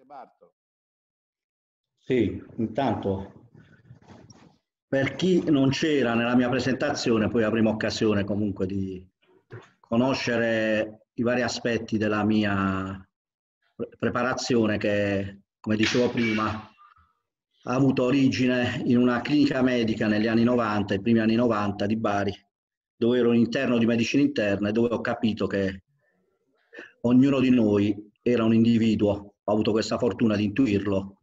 Grazie Barto. Sì, intanto per chi non c'era nella mia presentazione, poi avremo occasione comunque di conoscere i vari aspetti della mia preparazione che, come dicevo prima, ha avuto origine in una clinica medica negli anni 90, i primi anni 90 di Bari, dove ero interno di medicina interna e dove ho capito che ognuno di noi era un individuo, ho avuto questa fortuna di intuirlo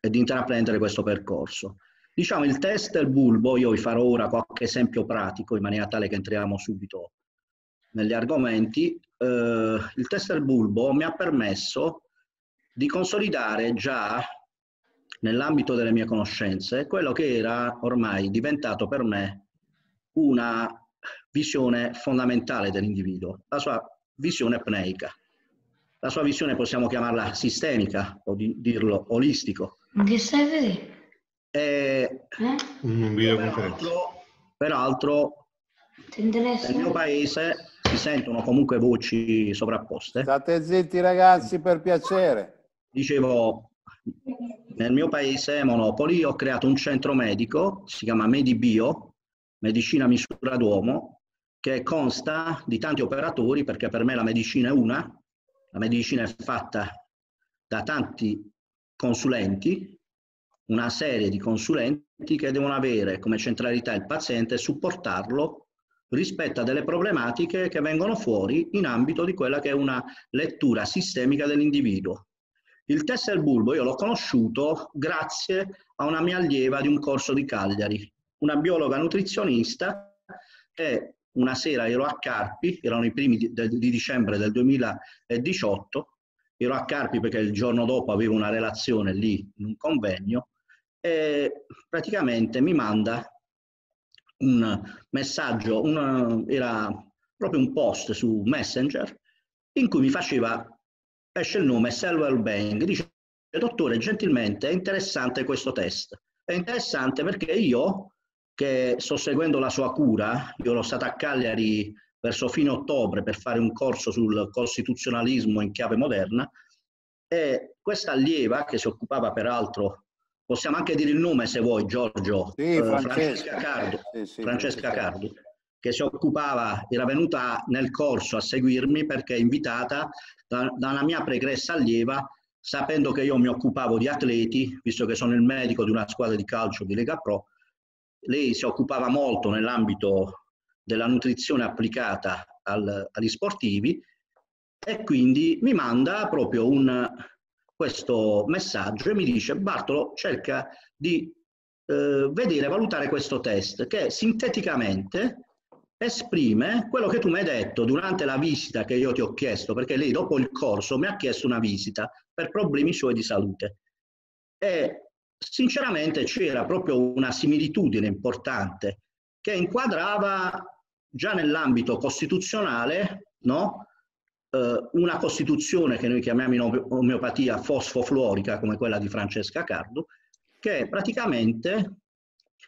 e di intraprendere questo percorso. Diciamo il test del bulbo, io vi farò ora qualche esempio pratico in maniera tale che entriamo subito negli argomenti. Eh, il test del bulbo mi ha permesso di consolidare già nell'ambito delle mie conoscenze quello che era ormai diventato per me una visione fondamentale dell'individuo, la sua visione pneica. La sua visione possiamo chiamarla sistemica o di dirlo olistico. Ma che stai a vedere? E, eh? Un peraltro, peraltro nel mio paese si sentono comunque voci sovrapposte. State zitti ragazzi per piacere. Dicevo, nel mio paese Monopoli ho creato un centro medico, si chiama Medibio, Medicina Misura d'Uomo, che consta di tanti operatori perché per me la medicina è una, la medicina è fatta da tanti consulenti, una serie di consulenti che devono avere come centralità il paziente e supportarlo rispetto a delle problematiche che vengono fuori in ambito di quella che è una lettura sistemica dell'individuo. Il test del bulbo io l'ho conosciuto grazie a una mia allieva di un corso di Cagliari, una biologa nutrizionista che una sera ero a Carpi, erano i primi di, di dicembre del 2018, ero a Carpi perché il giorno dopo avevo una relazione lì in un convegno e praticamente mi manda un messaggio, una, era proprio un post su Messenger in cui mi faceva esce il nome Selwell Bang, dice dottore gentilmente è interessante questo test, è interessante perché io che sto seguendo la sua cura, io ero stato a Cagliari verso fine ottobre per fare un corso sul costituzionalismo in chiave moderna e questa allieva che si occupava peraltro, possiamo anche dire il nome se vuoi Giorgio, sì, eh, Francesca, Francesca Cardo, sì, sì, Francesca Cardo che si occupava, era venuta nel corso a seguirmi perché invitata da, da una mia pregressa allieva, sapendo che io mi occupavo di atleti, visto che sono il medico di una squadra di calcio di Lega Pro, lei si occupava molto nell'ambito della nutrizione applicata al, agli sportivi e quindi mi manda proprio un, questo messaggio e mi dice Bartolo cerca di eh, vedere, valutare questo test che sinteticamente esprime quello che tu mi hai detto durante la visita che io ti ho chiesto, perché lei dopo il corso mi ha chiesto una visita per problemi suoi di salute. E sinceramente c'era proprio una similitudine importante che inquadrava già nell'ambito costituzionale no? eh, una Costituzione che noi chiamiamo in omeopatia fosfofluorica, come quella di Francesca Cardo, che praticamente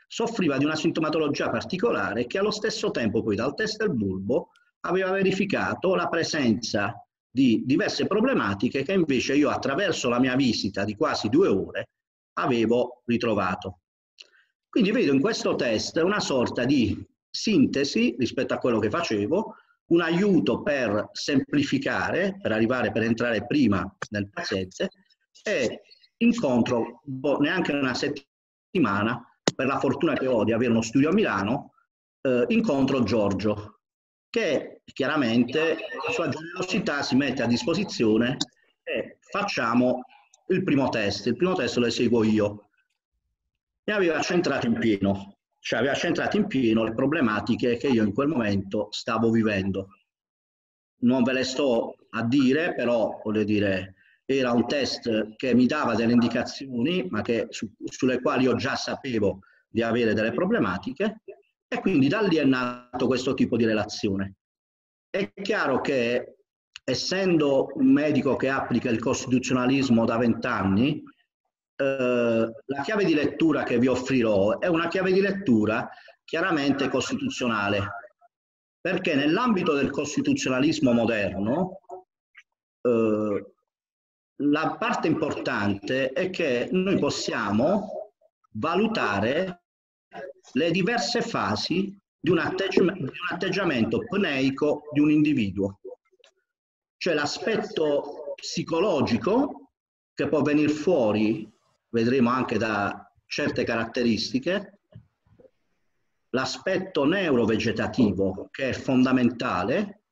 soffriva di una sintomatologia particolare che allo stesso tempo poi dal test del bulbo aveva verificato la presenza di diverse problematiche che invece io attraverso la mia visita di quasi due ore avevo ritrovato. Quindi vedo in questo test una sorta di sintesi rispetto a quello che facevo, un aiuto per semplificare, per arrivare, per entrare prima nel paziente e incontro boh, neanche una settimana per la fortuna che ho di avere uno studio a Milano, eh, incontro Giorgio, che chiaramente la sua generosità si mette a disposizione e facciamo il primo test. Il primo test lo eseguo io. Mi aveva centrato in pieno, cioè aveva centrato in pieno le problematiche che io in quel momento stavo vivendo. Non ve le sto a dire, però voglio dire, era un test che mi dava delle indicazioni, ma che, su, sulle quali io già sapevo di avere delle problematiche e quindi da lì è nato questo tipo di relazione. È chiaro che essendo un medico che applica il costituzionalismo da vent'anni, eh, la chiave di lettura che vi offrirò è una chiave di lettura chiaramente costituzionale, perché nell'ambito del costituzionalismo moderno eh, la parte importante è che noi possiamo valutare le diverse fasi di un, atteggiamento, di un atteggiamento pneico di un individuo, cioè l'aspetto psicologico che può venire fuori, vedremo anche da certe caratteristiche, l'aspetto neurovegetativo che è fondamentale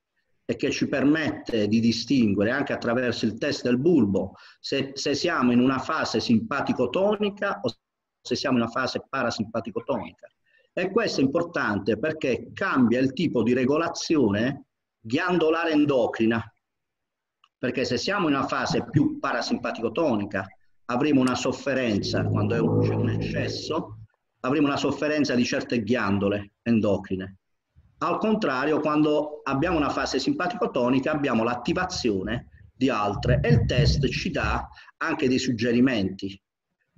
e che ci permette di distinguere anche attraverso il test del bulbo se, se siamo in una fase simpatico-tonica o se siamo in una fase parasimpatico-tonica. E questo è importante perché cambia il tipo di regolazione ghiandolare endocrina. Perché se siamo in una fase più parasimpatico-tonica avremo una sofferenza quando c'è un eccesso, avremo una sofferenza di certe ghiandole endocrine. Al contrario, quando abbiamo una fase simpatico-tonica abbiamo l'attivazione di altre e il test ci dà anche dei suggerimenti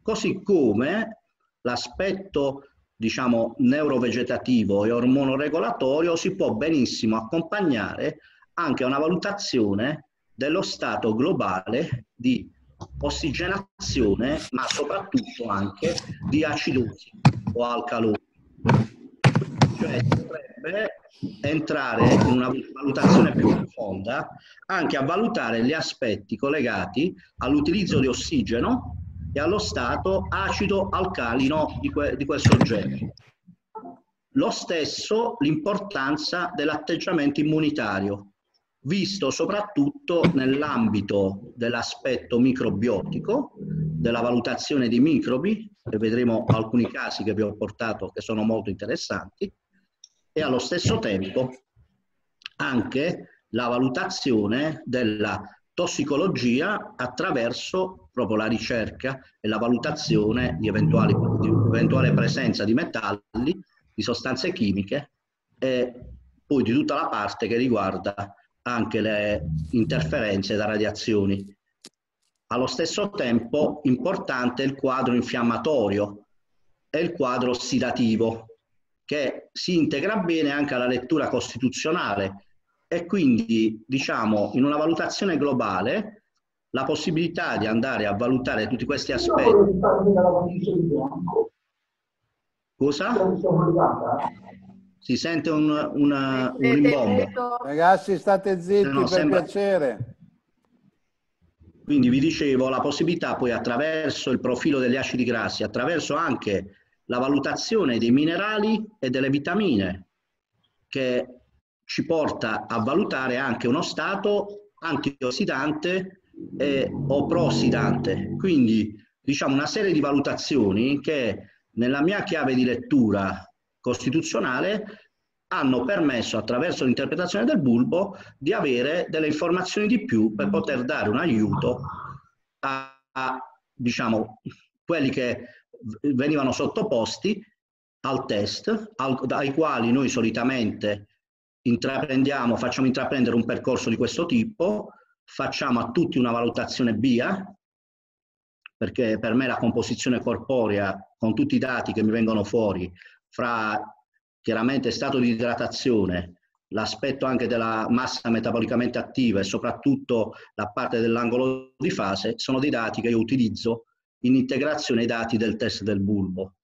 così come l'aspetto diciamo neurovegetativo e ormonoregolatorio si può benissimo accompagnare anche a una valutazione dello stato globale di ossigenazione, ma soprattutto anche di acidosi o alcalosi. Cioè potrebbe entrare in una valutazione più profonda anche a valutare gli aspetti collegati all'utilizzo di ossigeno e allo stato acido-alcalino di, que di quel soggetto. Lo stesso l'importanza dell'atteggiamento immunitario, visto soprattutto nell'ambito dell'aspetto microbiotico, della valutazione di microbi, e vedremo alcuni casi che vi ho portato che sono molto interessanti, e allo stesso tempo anche la valutazione della tossicologia attraverso proprio la ricerca e la valutazione di, eventuali, di eventuale presenza di metalli, di sostanze chimiche e poi di tutta la parte che riguarda anche le interferenze da radiazioni. Allo stesso tempo importante è il quadro infiammatorio e il quadro ossidativo che si integra bene anche alla lettura costituzionale e quindi diciamo in una valutazione globale la possibilità di andare a valutare tutti questi aspetti. Cosa? Si sente un, una, un rimbombo. Ragazzi state zitti no, per sembra... piacere. Quindi vi dicevo la possibilità poi attraverso il profilo degli acidi grassi, attraverso anche la valutazione dei minerali e delle vitamine che ci porta a valutare anche uno stato antiossidante eh, o proossidante. Quindi diciamo una serie di valutazioni che nella mia chiave di lettura costituzionale hanno permesso attraverso l'interpretazione del bulbo di avere delle informazioni di più per poter dare un aiuto a, a diciamo, quelli che venivano sottoposti al test, al, dai quali noi solitamente intraprendiamo, facciamo intraprendere un percorso di questo tipo, facciamo a tutti una valutazione BIA, perché per me la composizione corporea, con tutti i dati che mi vengono fuori, fra chiaramente stato di idratazione, l'aspetto anche della massa metabolicamente attiva e soprattutto la parte dell'angolo di fase, sono dei dati che io utilizzo in integrazione ai dati del test del bulbo.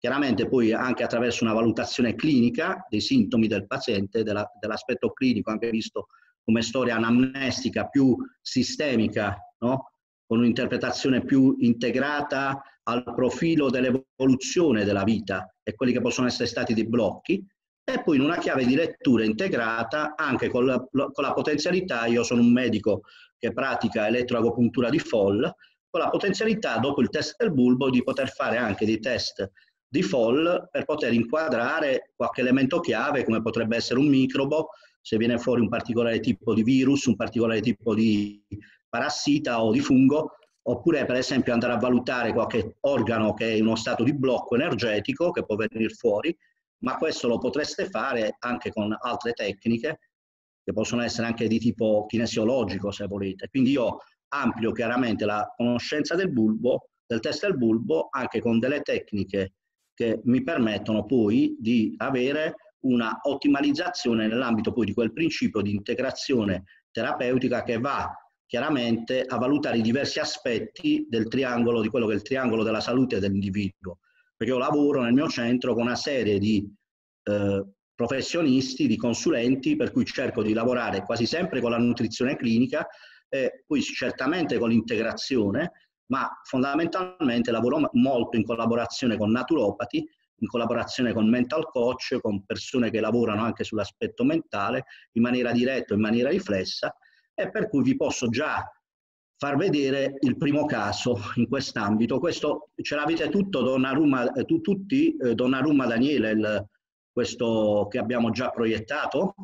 Chiaramente poi anche attraverso una valutazione clinica dei sintomi del paziente, della, dell'aspetto clinico, anche visto come storia anamnestica più sistemica, no? con un'interpretazione più integrata al profilo dell'evoluzione della vita e quelli che possono essere stati dei blocchi, e poi in una chiave di lettura integrata anche con la, con la potenzialità, io sono un medico che pratica elettroagopuntura di FOL, con la potenzialità dopo il test del bulbo di poter fare anche dei test di fall per poter inquadrare qualche elemento chiave come potrebbe essere un microbo, se viene fuori un particolare tipo di virus, un particolare tipo di parassita o di fungo, oppure per esempio andare a valutare qualche organo che è in uno stato di blocco energetico che può venire fuori, ma questo lo potreste fare anche con altre tecniche che possono essere anche di tipo kinesiologico se volete. Quindi io amplio chiaramente la conoscenza del bulbo, del test del bulbo, anche con delle tecniche che mi permettono poi di avere una ottimalizzazione nell'ambito poi di quel principio di integrazione terapeutica che va chiaramente a valutare i diversi aspetti del triangolo, di quello che è il triangolo della salute dell'individuo. Perché io lavoro nel mio centro con una serie di eh, professionisti, di consulenti, per cui cerco di lavorare quasi sempre con la nutrizione clinica e poi certamente con l'integrazione, ma fondamentalmente lavoro molto in collaborazione con naturopati, in collaborazione con mental coach, con persone che lavorano anche sull'aspetto mentale in maniera diretta in maniera riflessa e per cui vi posso già far vedere il primo caso in quest'ambito. Questo ce l'avete tutto, Donnarumma, eh, tu, tutti, eh, Donnarumma Daniele, il, questo che abbiamo già proiettato?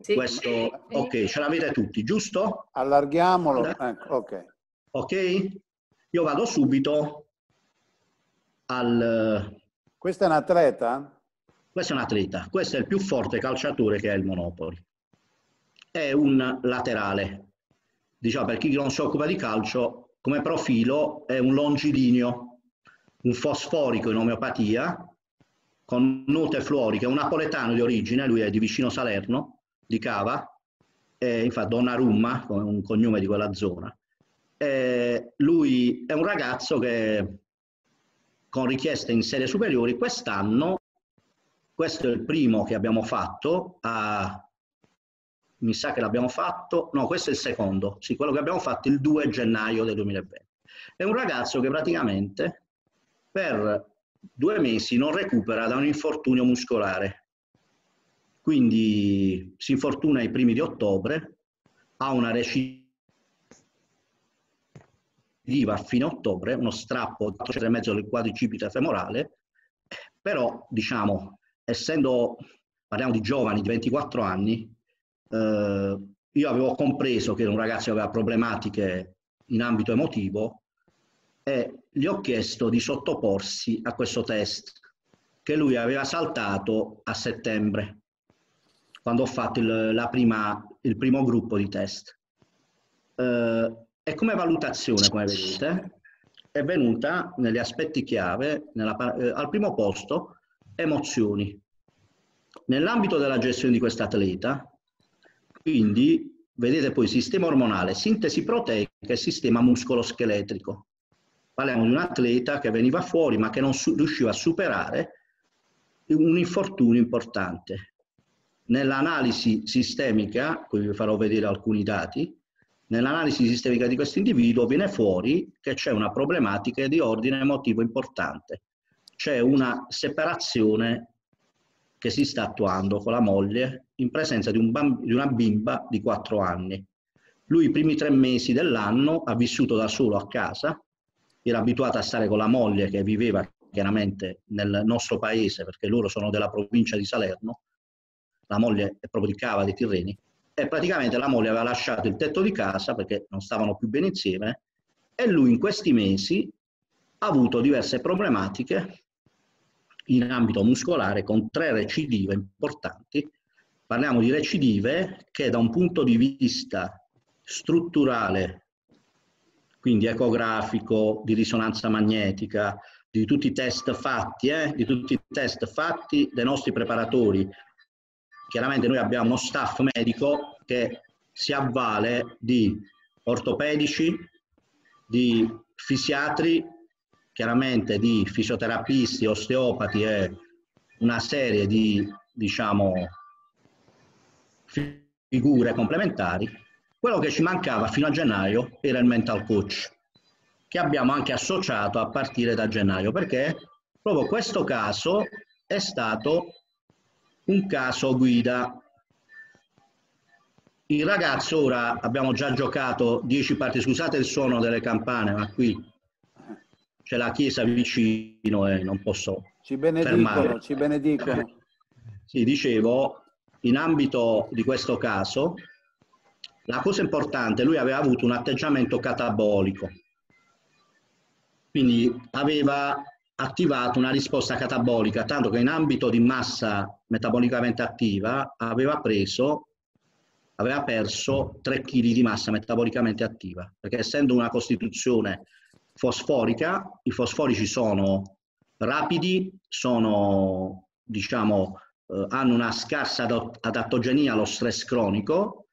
Sì. Questo, ok, ce l'avete tutti, giusto? Allarghiamolo, ecco, ok. Ok? Io vado subito al... Questo è un atleta? Questo è un atleta, questo è il più forte calciatore che ha il Monopoli è un laterale. Diciamo, per chi non si occupa di calcio, come profilo è un longilineo, un fosforico in omeopatia, con note fluoriche, un napoletano di origine, lui è di vicino Salerno, di Cava, e infatti Donnarumma, come un cognome di quella zona. E lui è un ragazzo che con richieste in serie superiori quest'anno, questo è il primo che abbiamo fatto, a mi sa che l'abbiamo fatto, no questo è il secondo, sì, quello che abbiamo fatto il 2 gennaio del 2020. È un ragazzo che praticamente per due mesi non recupera da un infortunio muscolare, quindi si infortuna ai primi di ottobre, ha una recidiva a fine ottobre, uno strappo di 4,5 del quadricipite femorale, però diciamo, essendo, parliamo di giovani di 24 anni, eh, io avevo compreso che era un ragazzo che aveva problematiche in ambito emotivo e gli ho chiesto di sottoporsi a questo test che lui aveva saltato a settembre, quando ho fatto il, prima, il primo gruppo di test. Eh, e come valutazione, come vedete, è venuta negli aspetti chiave, nella, eh, al primo posto, emozioni. Nell'ambito della gestione di quest'atleta, quindi vedete poi sistema ormonale, sintesi proteica e sistema muscoloscheletrico. Parliamo di un atleta che veniva fuori ma che non riusciva a superare un infortunio importante. Nell'analisi sistemica, qui vi farò vedere alcuni dati, nell'analisi sistemica di questo individuo viene fuori che c'è una problematica di ordine emotivo importante. C'è una separazione che si sta attuando con la moglie in presenza di, un di una bimba di 4 anni. Lui i primi tre mesi dell'anno ha vissuto da solo a casa, era abituato a stare con la moglie che viveva chiaramente nel nostro paese perché loro sono della provincia di Salerno, la moglie è proprio di Cava dei Tirreni, e praticamente la moglie aveva lasciato il tetto di casa perché non stavano più bene insieme e lui in questi mesi ha avuto diverse problematiche in ambito muscolare con tre recidive importanti. Parliamo di recidive che da un punto di vista strutturale, quindi ecografico, di risonanza magnetica, di tutti i test fatti, eh, di tutti i test fatti dai nostri preparatori. Chiaramente noi abbiamo uno staff medico che si avvale di ortopedici, di fisiatri chiaramente di fisioterapisti, osteopati e una serie di diciamo, figure complementari, quello che ci mancava fino a gennaio era il mental coach, che abbiamo anche associato a partire da gennaio, perché proprio questo caso è stato un caso guida. Il ragazzo ora abbiamo già giocato 10 partite, scusate il suono delle campane, ma qui c'è la chiesa vicino e non posso ci benedicono, fermare. ci benedicono. Sì, dicevo, in ambito di questo caso, la cosa importante, lui aveva avuto un atteggiamento catabolico, quindi aveva attivato una risposta catabolica, tanto che in ambito di massa metabolicamente attiva aveva preso aveva perso 3 kg di massa metabolicamente attiva, perché essendo una costituzione fosforica, i fosforici sono rapidi, sono, diciamo, eh, hanno una scarsa adattogenia allo stress cronico,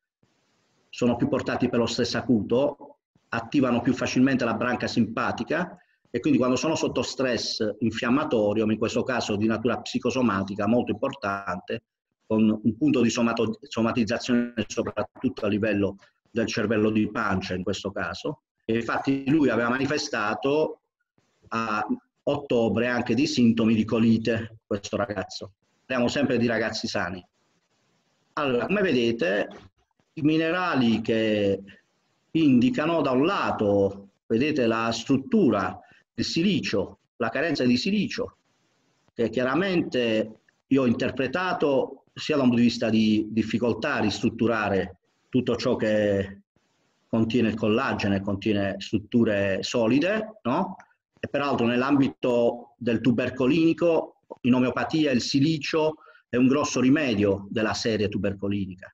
sono più portati per lo stress acuto, attivano più facilmente la branca simpatica e quindi quando sono sotto stress infiammatorio, in questo caso di natura psicosomatica molto importante, con un punto di somatizzazione soprattutto a livello del cervello di pancia in questo caso. Infatti lui aveva manifestato a ottobre anche di sintomi di colite, questo ragazzo. Parliamo sempre di ragazzi sani. Allora, come vedete, i minerali che indicano da un lato, vedete la struttura del silicio, la carenza di silicio, che chiaramente io ho interpretato sia da un punto di vista di difficoltà a ristrutturare tutto ciò che contiene il collagene, contiene strutture solide, no? E peraltro nell'ambito del tubercolinico, in omeopatia il silicio è un grosso rimedio della serie tubercolinica.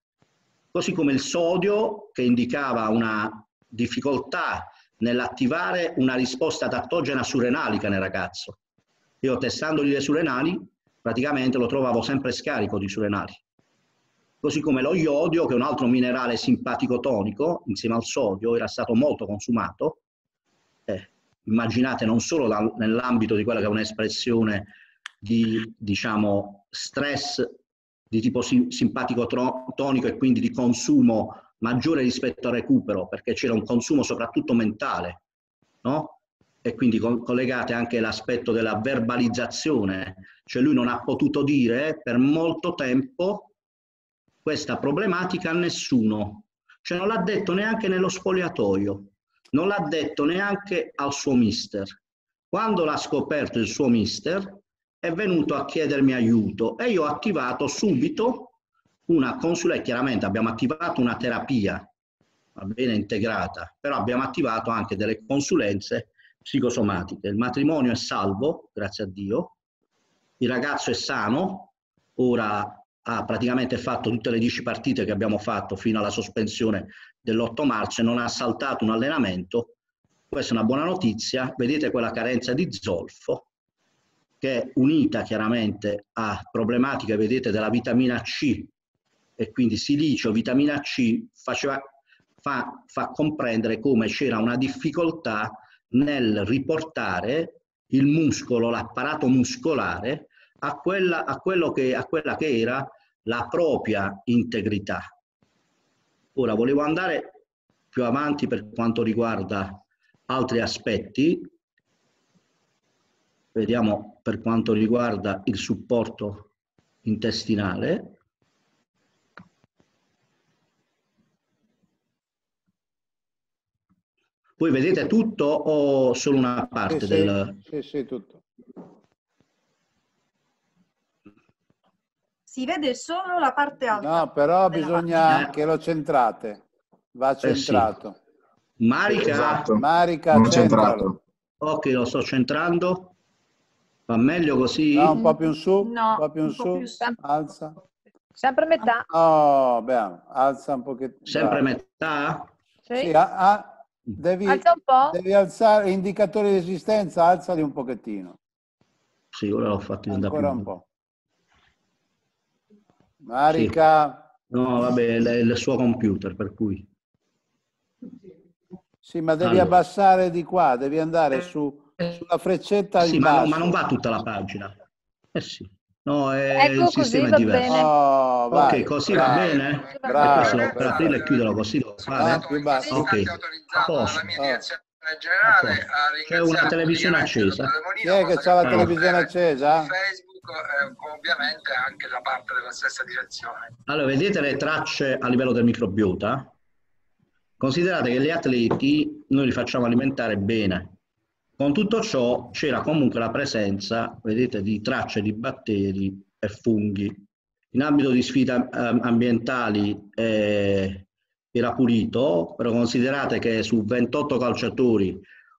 Così come il sodio, che indicava una difficoltà nell'attivare una risposta tattogena surrenalica nel ragazzo. Io testandogli le surrenali, praticamente lo trovavo sempre scarico di surrenali. Così come lo iodio, che è un altro minerale simpatico tonico, insieme al sodio, era stato molto consumato. Eh, immaginate non solo da, nell'ambito di quella che è un'espressione di diciamo, stress di tipo simpatico tonico e quindi di consumo maggiore rispetto al recupero, perché c'era un consumo soprattutto mentale, no? E quindi co collegate anche l'aspetto della verbalizzazione, cioè lui non ha potuto dire per molto tempo questa problematica a nessuno, cioè non l'ha detto neanche nello spogliatoio, non l'ha detto neanche al suo mister. Quando l'ha scoperto il suo mister, è venuto a chiedermi aiuto e io ho attivato subito una consulenza, chiaramente abbiamo attivato una terapia, va bene, integrata, però abbiamo attivato anche delle consulenze psicosomatiche. Il matrimonio è salvo, grazie a Dio, il ragazzo è sano, ora ha praticamente fatto tutte le 10 partite che abbiamo fatto fino alla sospensione dell'8 marzo e non ha saltato un allenamento. Questa è una buona notizia. Vedete quella carenza di zolfo che unita chiaramente a problematiche, vedete, della vitamina C e quindi silicio, vitamina C, faceva, fa, fa comprendere come c'era una difficoltà nel riportare il muscolo, l'apparato muscolare, a quella, a, che, a quella che era la propria integrità. Ora volevo andare più avanti per quanto riguarda altri aspetti, Vediamo per quanto riguarda il supporto intestinale. Voi vedete tutto o solo una parte sì, del... Sì, sì, tutto. Si vede solo la parte alta. No, però bisogna che lo centrate. Va centrato. Eh sì. Marica. Esatto. Marica, centrato. Ok, lo sto centrando. Va meglio così? No, un po' più in su, no, un po' più in su, più alza. Sempre metà. Oh, beh, alza un pochettino. Sempre metà? Sì, sì a, a, devi, alza un po'. Devi alzare indicatori di resistenza, alzali un pochettino. Sì, ora l'ho fatto diventare Ancora un po'. Marica. Sì. No, vabbè, è il suo computer, per cui. Sì, ma devi allora. abbassare di qua, devi andare su sulla freccetta sì, ma, no, ma, non va tutta la pagina. Eh sì. No, è ecco, il sistema è diverso. Oh, vai, ok, così bravo, va bene? Bravo, questo bravo, devo aprirlo e chiuderlo così. Ah, più basso. Ok, a posto. Generale, C'è una televisione accesa. Chi è che ha la televisione accesa? Eh, ovviamente anche da parte della stessa direzione. Allora, vedete le tracce a livello del microbiota? Considerate che gli atleti noi li facciamo alimentare bene, con tutto ciò c'era comunque la presenza, vedete, di tracce di batteri e funghi. In ambito di sfide ambientali eh, era pulito, però considerate che su 28 calciatori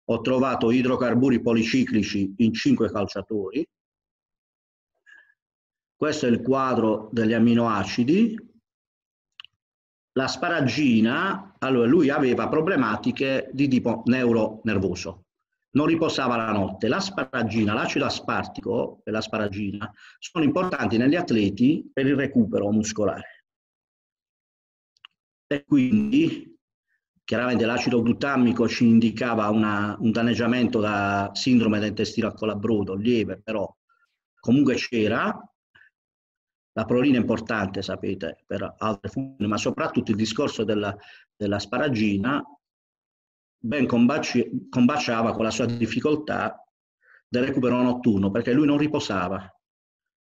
ho trovato idrocarburi policiclici in 5 calciatori. Questo è il quadro degli aminoacidi. La sparagina, allora lui aveva problematiche di tipo neuronervoso non riposava la notte. L'asparagina, l'acido aspartico e l'asparagina sono importanti negli atleti per il recupero muscolare. e quindi chiaramente l'acido glutamico ci indicava una, un danneggiamento da sindrome del intestino a colabrodo, lieve però comunque c'era, la prolina è importante, sapete, per altre funzioni, ma soprattutto il discorso della, della sparagina ben combaci, combaciava con la sua difficoltà del recupero notturno, perché lui non riposava.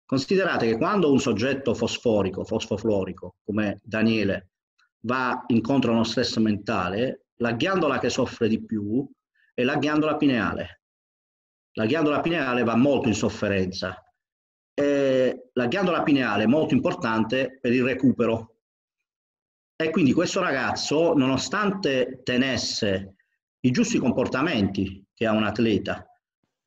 Considerate che quando un soggetto fosforico, fosfofluorico, come Daniele, va incontro a uno stress mentale, la ghiandola che soffre di più è la ghiandola pineale. La ghiandola pineale va molto in sofferenza. E la ghiandola pineale è molto importante per il recupero. E quindi questo ragazzo, nonostante tenesse i giusti comportamenti che ha un atleta,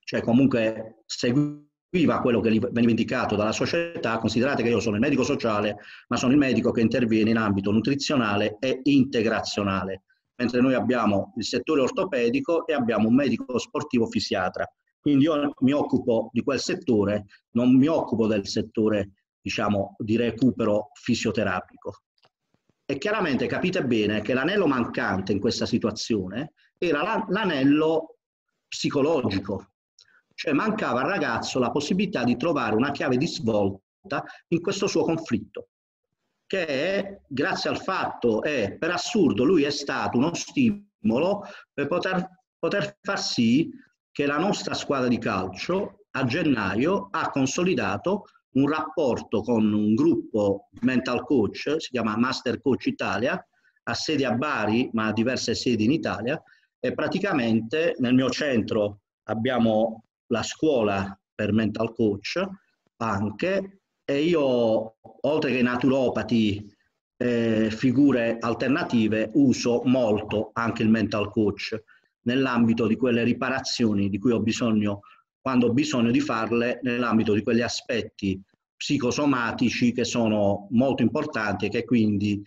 cioè comunque seguiva quello che gli veniva indicato dalla società, considerate che io sono il medico sociale, ma sono il medico che interviene in ambito nutrizionale e integrazionale, mentre noi abbiamo il settore ortopedico e abbiamo un medico sportivo fisiatra. Quindi io mi occupo di quel settore, non mi occupo del settore, diciamo, di recupero fisioterapico. E chiaramente capite bene che l'anello mancante in questa situazione era l'anello psicologico, cioè mancava al ragazzo la possibilità di trovare una chiave di svolta in questo suo conflitto, che è, grazie al fatto, è, per assurdo, lui è stato uno stimolo per poter, poter far sì che la nostra squadra di calcio a gennaio ha consolidato un rapporto con un gruppo mental coach, si chiama Master Coach Italia, ha sedi a Bari, ma ha diverse sedi in Italia, e praticamente nel mio centro abbiamo la scuola per mental coach anche e io oltre che naturopati eh, figure alternative uso molto anche il mental coach nell'ambito di quelle riparazioni di cui ho bisogno quando ho bisogno di farle nell'ambito di quegli aspetti psicosomatici che sono molto importanti e che quindi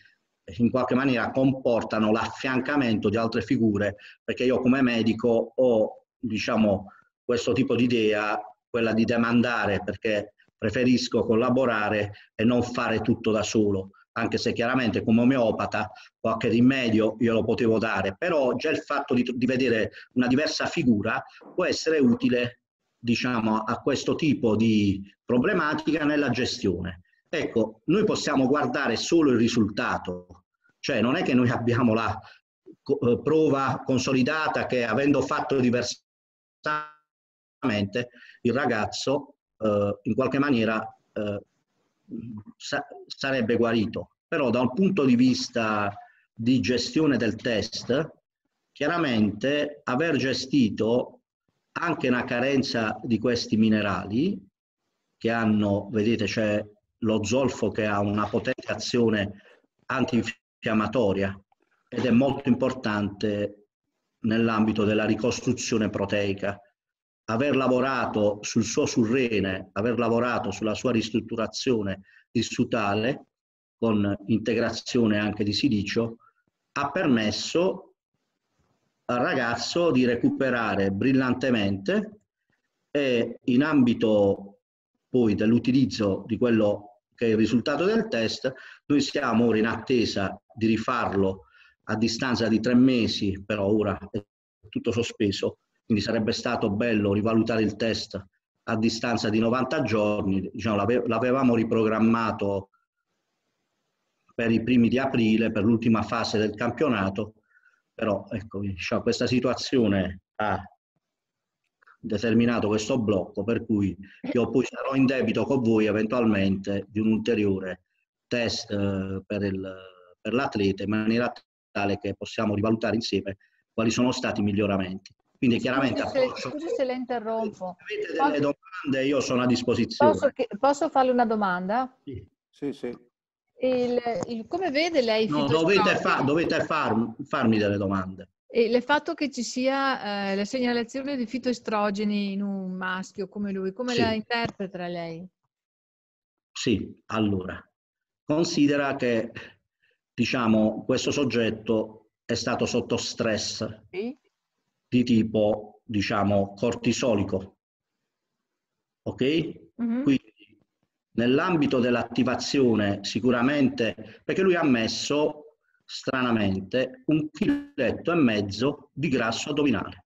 in qualche maniera comportano l'affiancamento di altre figure, perché io come medico ho diciamo, questo tipo di idea, quella di demandare, perché preferisco collaborare e non fare tutto da solo, anche se chiaramente come omeopata qualche rimedio io lo potevo dare, però già il fatto di, di vedere una diversa figura può essere utile diciamo, a questo tipo di problematica nella gestione. Ecco, noi possiamo guardare solo il risultato, cioè non è che noi abbiamo la eh, prova consolidata che avendo fatto diversamente il ragazzo eh, in qualche maniera eh, sa sarebbe guarito. Però da un punto di vista di gestione del test, chiaramente aver gestito anche una carenza di questi minerali che hanno, vedete, c'è lo zolfo che ha una potente azione antinfiammatoria ed è molto importante nell'ambito della ricostruzione proteica. Aver lavorato sul suo surrene, aver lavorato sulla sua ristrutturazione dissutale con integrazione anche di silicio, ha permesso al ragazzo di recuperare brillantemente e in ambito poi dell'utilizzo di quello che è il risultato del test, noi siamo ora in attesa di rifarlo a distanza di tre mesi, però ora è tutto sospeso, quindi sarebbe stato bello rivalutare il test a distanza di 90 giorni, diciamo, l'avevamo riprogrammato per i primi di aprile, per l'ultima fase del campionato, però ecco, diciamo, questa situazione ha determinato questo blocco, per cui io poi sarò in debito con voi eventualmente di un ulteriore test eh, per, il, per l'atleta in maniera tale che possiamo rivalutare insieme quali sono stati i miglioramenti. Quindi chiaramente... Scusi se, scusi se le interrompo. Se avete delle posso, domande io sono a disposizione. Posso, posso farle una domanda? Sì, sì. sì. Il, il, come vede lei? No, dovete, fa, dovete far, farmi delle domande. E il fatto che ci sia eh, la segnalazione di fitoestrogeni in un maschio come lui, come sì. la interpreta lei? Sì, allora, considera che diciamo, questo soggetto è stato sotto stress sì. Di tipo, diciamo, cortisolico. Ok? Mm-hmm. Quindi nell'ambito dell'attivazione sicuramente, perché lui ha messo stranamente, un chiletto e mezzo di grasso addominale.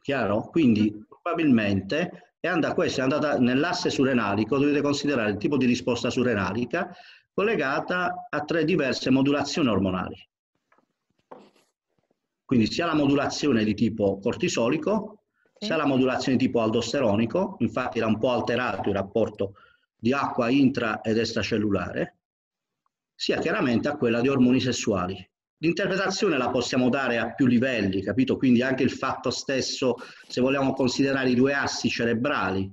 Chiaro? Quindi probabilmente è andata, questo è andata nell'asse surrenalico, dovete considerare il tipo di risposta surrenalica collegata a tre diverse modulazioni ormonali. Quindi sia la modulazione di tipo cortisolico, sì. sia la modulazione di tipo aldosteronico, infatti era un po' alterato il rapporto di acqua intra ed extracellulare, sia chiaramente a quella di ormoni sessuali. L'interpretazione la possiamo dare a più livelli, capito? Quindi anche il fatto stesso, se vogliamo considerare i due assi cerebrali,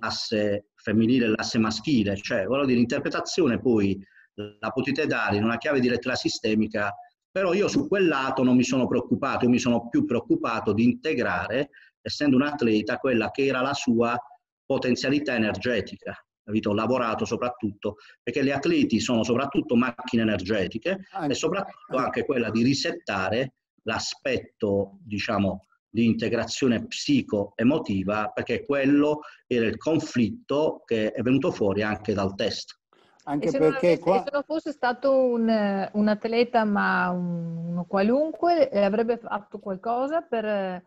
l'asse femminile e l'asse maschile, cioè voglio dire, l'interpretazione poi la potete dare in una chiave di lettera sistemica, però io su quel lato non mi sono preoccupato, io mi sono più preoccupato di integrare, essendo un atleta, quella che era la sua potenzialità energetica capito? Ho lavorato soprattutto perché gli atleti sono soprattutto macchine energetiche anche. e soprattutto anche quella di risettare l'aspetto, diciamo, di integrazione psico-emotiva, perché quello era il conflitto che è venuto fuori anche dal test. Anche se perché avesse, qua... se non fosse stato un, un atleta, ma uno qualunque, avrebbe fatto qualcosa per,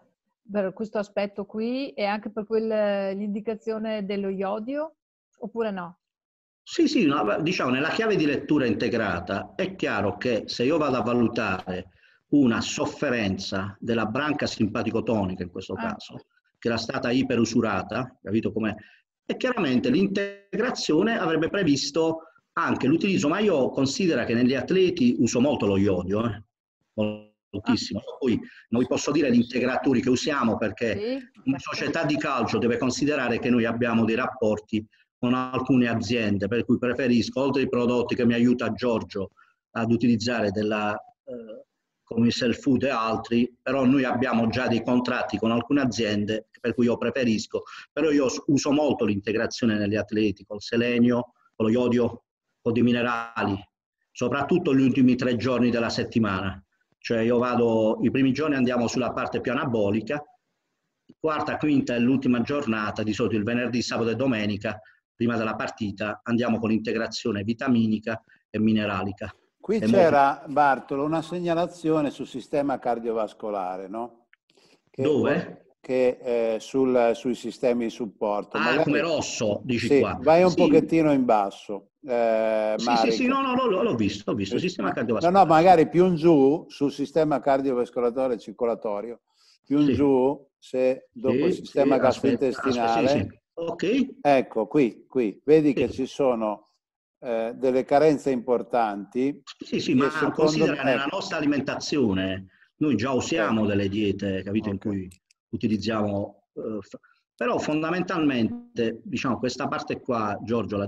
per questo aspetto qui e anche per l'indicazione dello iodio? oppure no? Sì, sì, no, diciamo nella chiave di lettura integrata è chiaro che se io vado a valutare una sofferenza della branca simpatico-tonica in questo ah. caso, che era stata iperusurata, capito com'è? E chiaramente l'integrazione avrebbe previsto anche l'utilizzo, ma io considero che negli atleti uso molto lo iodio, eh? moltissimo. Ah. Poi non vi posso dire gli integratori che usiamo perché una società di calcio deve considerare che noi abbiamo dei rapporti con alcune aziende, per cui preferisco, oltre ai prodotti che mi aiuta Giorgio ad utilizzare della eh, come Self Food e altri, però noi abbiamo già dei contratti con alcune aziende per cui io preferisco, però io uso molto l'integrazione negli atleti col selenio, con lo iodio, con dei minerali, soprattutto gli ultimi tre giorni della settimana. Cioè io vado, i primi giorni andiamo sulla parte più anabolica, quarta, quinta e l'ultima giornata, di solito il venerdì, sabato e domenica, prima della partita andiamo con integrazione vitaminica e mineralica. Qui è c'era, molto... Bartolo, una segnalazione sul sistema cardiovascolare, no? Che, Dove? Che eh, sul, sui sistemi di supporto. Ah, Magari... come rosso, dici sì, qua. Vai un sì. pochettino in basso. Eh, sì, sì, sì, no, no, no, l'ho visto, l'ho visto, sistema cardiovascolare. No, no, magari più in giù sul sistema cardiovascolare circolatorio, più in sì. giù se dopo il sistema gastrointestinale... Aspetta, Ok. Ecco, qui, qui, vedi che ci sono eh, delle carenze importanti. Sì, sì, ma considera me... nella nostra alimentazione, noi già usiamo delle diete, capito, okay. in cui utilizziamo... Eh, però fondamentalmente, diciamo, questa parte qua, Giorgio,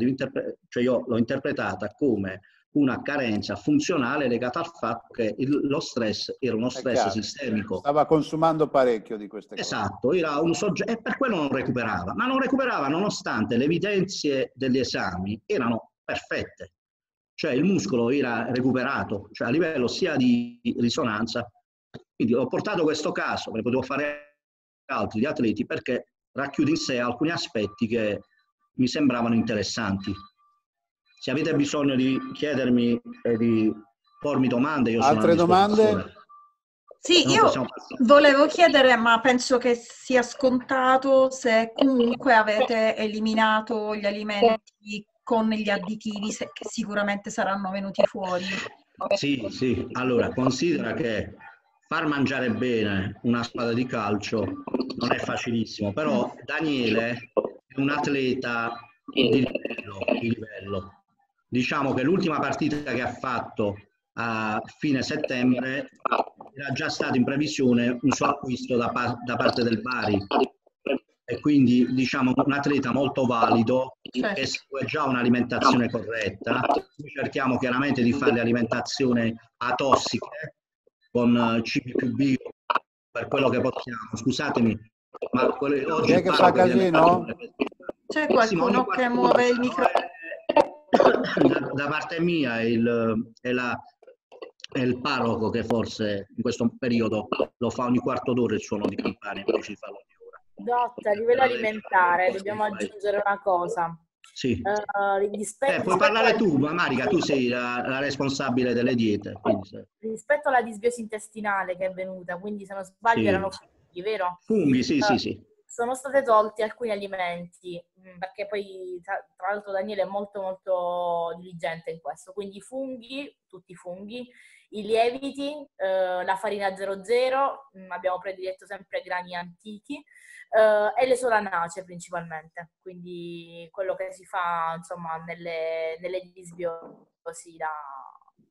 cioè io l'ho interpretata come una carenza funzionale legata al fatto che il, lo stress era uno stress sistemico. Stava consumando parecchio di queste cose. Esatto, era un soggetto e per quello non recuperava, ma non recuperava nonostante le evidenze degli esami erano perfette. Cioè il muscolo era recuperato, cioè a livello sia di risonanza. Quindi ho portato questo caso, ne potevo fare altri di atleti perché racchiude in sé alcuni aspetti che mi sembravano interessanti. Se avete bisogno di chiedermi e di pormi domande, io Altre sono domande? Sì, io volevo chiedere, ma penso che sia scontato se comunque avete eliminato gli alimenti con gli additivi che sicuramente saranno venuti fuori. Sì, sì. Allora, considera che far mangiare bene una squadra di calcio non è facilissimo, però Daniele è un atleta di livello, di livello diciamo che l'ultima partita che ha fatto a fine settembre era già stato in previsione un suo acquisto da, par- da parte del Bari e quindi diciamo un atleta molto valido certo. che segue già un'alimentazione corretta. Noi cerchiamo chiaramente di fare alimentazioni atossiche con cibi più bio per quello che possiamo. Scusatemi, ma oggi è che fa casino? C'è qualcuno che muove il microfono? da, da parte mia il, è, la, è, il parroco che forse in questo periodo lo fa ogni quarto d'ora il suono di campane, invece farlo ogni ora. Dotta, a livello alimentare dobbiamo aggiungere una cosa. Sì. Uh, rispetto, eh, puoi parlare tu, Marica, tu sei la, la responsabile delle diete. Quindi... Rispetto alla disbiosi intestinale che è venuta, quindi se non sbaglio sì. erano funghi, vero? Funghi, sì, uh, sì, sì. Sono state tolti alcuni alimenti, mm, perché poi tra, tra l'altro Daniele è molto molto diligente in questo, quindi i funghi, tutti i funghi, i lieviti, eh, la farina 00, mh, mm, abbiamo prediletto sempre grani antichi, uh, e le solanacee principalmente, quindi quello che si fa insomma nelle, nelle disbiosi da,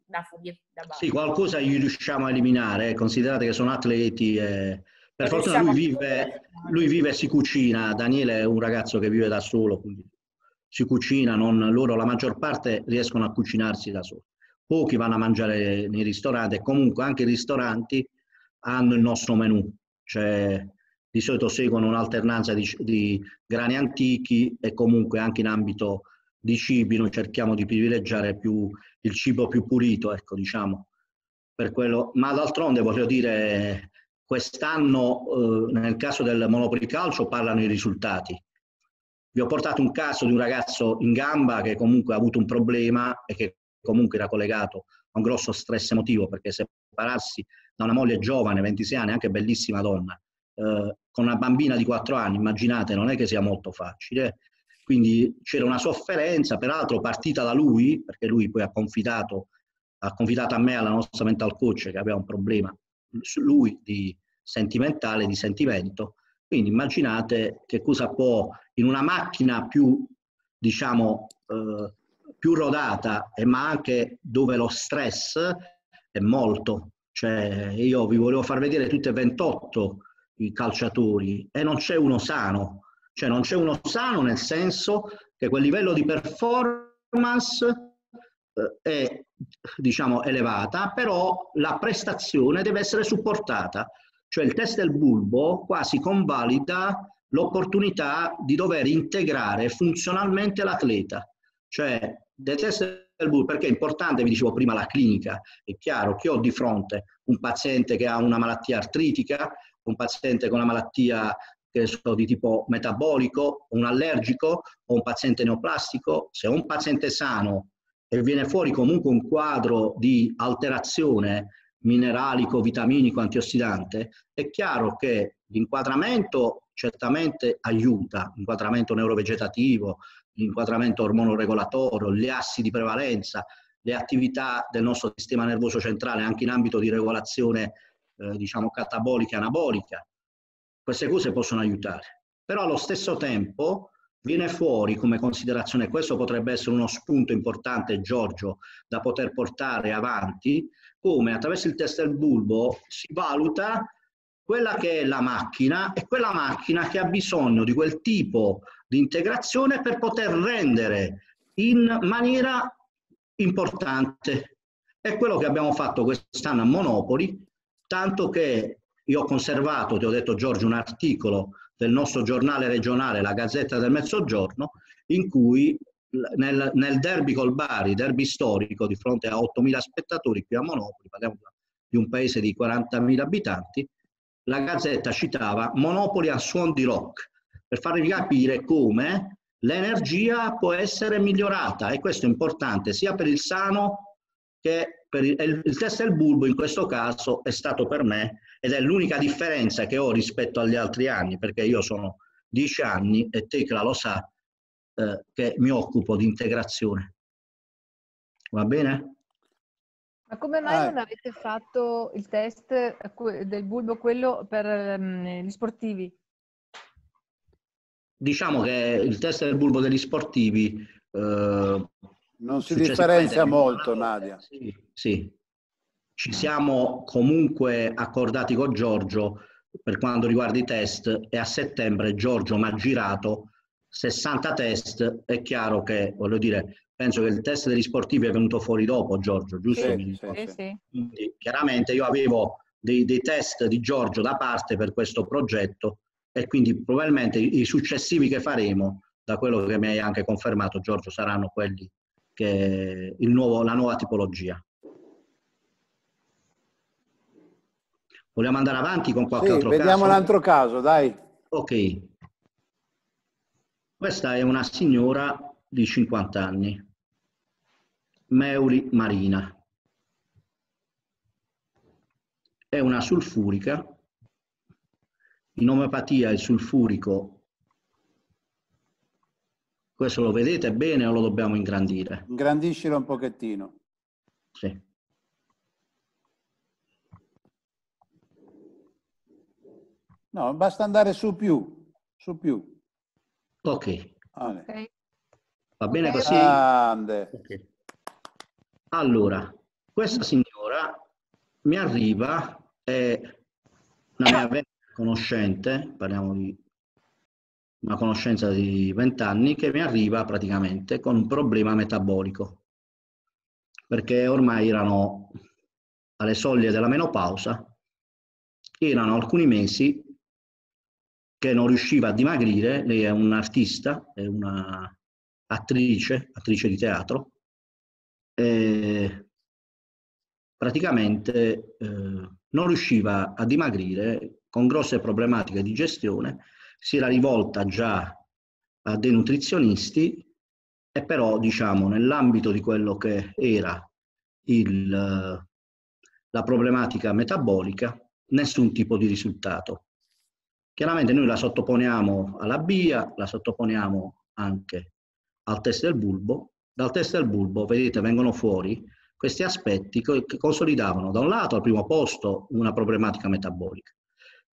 da funghi. Da sì, qualcosa gli riusciamo a eliminare, eh, considerate che sono atleti e per fortuna lui vive, lui vive, e si cucina, Daniele è un ragazzo che vive da solo, quindi si cucina, non, loro la maggior parte riescono a cucinarsi da soli. Pochi vanno a mangiare nei ristoranti e comunque anche i ristoranti hanno il nostro menù, cioè di solito seguono un'alternanza di, di, grani antichi e comunque anche in ambito di cibi noi cerchiamo di privilegiare più il cibo più pulito, ecco, diciamo, per quello. Ma d'altronde voglio dire, quest'anno eh, nel caso del Monopoli Calcio parlano i risultati. Vi ho portato un caso di un ragazzo in gamba che comunque ha avuto un problema e che comunque era collegato a un grosso stress emotivo perché separarsi da una moglie giovane, 26 anni, anche bellissima donna, eh, con una bambina di 4 anni, immaginate, non è che sia molto facile. Quindi c'era una sofferenza, peraltro partita da lui, perché lui poi ha confidato, ha confidato a me, alla nostra mental coach, che aveva un problema, lui di sentimentale, di sentimento. Quindi immaginate che cosa può, in una macchina più, diciamo, eh, più rodata, ma anche dove lo stress è molto. Cioè, io vi volevo far vedere tutte e 28 i calciatori e non c'è uno sano, cioè non c'è uno sano nel senso che quel livello di performance eh, è diciamo elevata, però la prestazione deve essere supportata, cioè il test del bulbo quasi convalida l'opportunità di dover integrare funzionalmente l'atleta, cioè del test del bulbo, perché è importante, vi dicevo prima, la clinica, è chiaro che ho di fronte un paziente che ha una malattia artritica, un paziente con una malattia so, di tipo metabolico, un allergico o un paziente neoplastico, se un paziente sano e viene fuori comunque un quadro di alterazione mineralico, vitaminico, antiossidante, è chiaro che l'inquadramento certamente aiuta, l'inquadramento neurovegetativo, l'inquadramento ormonoregolatorio, gli assi di prevalenza, le attività del nostro sistema nervoso centrale anche in ambito di regolazione eh, diciamo catabolica anabolica. Queste cose possono aiutare. Però allo stesso tempo viene fuori come considerazione, questo potrebbe essere uno spunto importante, Giorgio, da poter portare avanti, come attraverso il test del bulbo si valuta quella che è la macchina e quella macchina che ha bisogno di quel tipo di integrazione per poter rendere in maniera importante. È quello che abbiamo fatto quest'anno a Monopoli, tanto che io ho conservato, ti ho detto Giorgio, un articolo del nostro giornale regionale, la Gazzetta del Mezzogiorno, in cui nel, nel derby col Bari, derby storico, di fronte a 8.000 spettatori qui a Monopoli, parliamo di un paese di 40.000 abitanti, la Gazzetta citava Monopoli a suon di rock, per farvi capire come l'energia può essere migliorata e questo è importante sia per il sano che il, il test del bulbo in questo caso è stato per me ed è l'unica differenza che ho rispetto agli altri anni, perché io sono dieci anni e Tecla lo sa eh, che mi occupo di integrazione. Va bene? Ma come mai ah. non avete fatto il test del bulbo, quello per um, gli sportivi? Diciamo che il test del bulbo degli sportivi eh, non si differenzia molto, Nadia. Sì, sì. Ci siamo comunque accordati con Giorgio per quanto riguarda i test e a settembre Giorgio mi ha girato 60 test. È chiaro che, voglio dire, penso che il test degli sportivi è venuto fuori dopo, Giorgio, giusto? Sì, sì, sì. Quindi, chiaramente io avevo dei, dei test di Giorgio da parte per questo progetto e quindi probabilmente i successivi che faremo, da quello che mi hai anche confermato Giorgio, saranno quelli che è nuovo, la nuova tipologia. Vogliamo andare avanti con qualche sì, altro vediamo caso? Vediamo un altro caso, dai. Ok. Questa è una signora di 50 anni. Meuli marina. È una sulfurica. In omeopatia il sulfurico, questo lo vedete bene o lo dobbiamo ingrandire? Ingrandiscilo un pochettino. Sì. No, basta andare su più, su più. Ok. Vale. Va bene così? Grande. Okay. Allora, questa signora mi arriva, è una mia vecchia conoscente, parliamo di una conoscenza di 20 anni, che mi arriva praticamente con un problema metabolico, perché ormai erano alle soglie della menopausa, erano alcuni mesi che non riusciva a dimagrire, lei è un'artista, è una attrice, attrice di teatro, e praticamente eh, non riusciva a dimagrire con grosse problematiche di gestione, si era rivolta già a dei nutrizionisti e però diciamo nell'ambito di quello che era il, la problematica metabolica nessun tipo di risultato. Chiaramente noi la sottoponiamo alla BIA, la sottoponiamo anche al test del bulbo. Dal test del bulbo, vedete, vengono fuori questi aspetti che consolidavano da un lato al primo posto una problematica metabolica.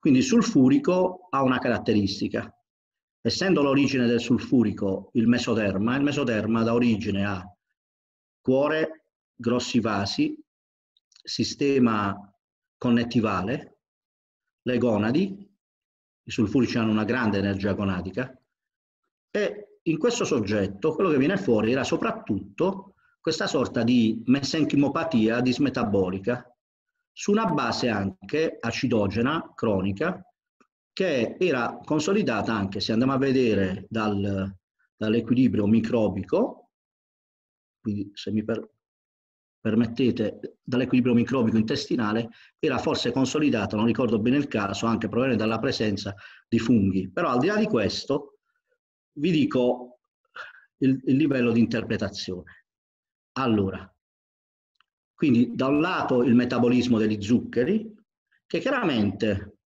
Quindi sulfurico ha una caratteristica. Essendo l'origine del sulfurico il mesoderma, il mesoderma dà origine a cuore, grossi vasi, sistema connettivale, le gonadi, i sulfurici hanno una grande energia gonadica, e in questo soggetto quello che viene fuori era soprattutto questa sorta di mesenchimopatia dismetabolica, su una base anche acidogena, cronica, che era consolidata anche, se andiamo a vedere dal, dall'equilibrio microbico, quindi se mi per, permettete, dall'equilibrio microbico intestinale, era forse consolidata, non ricordo bene il caso, anche provenendo dalla presenza di funghi. Però al di là di questo, vi dico il, il livello di interpretazione. Allora, quindi da un lato il metabolismo degli zuccheri, che chiaramente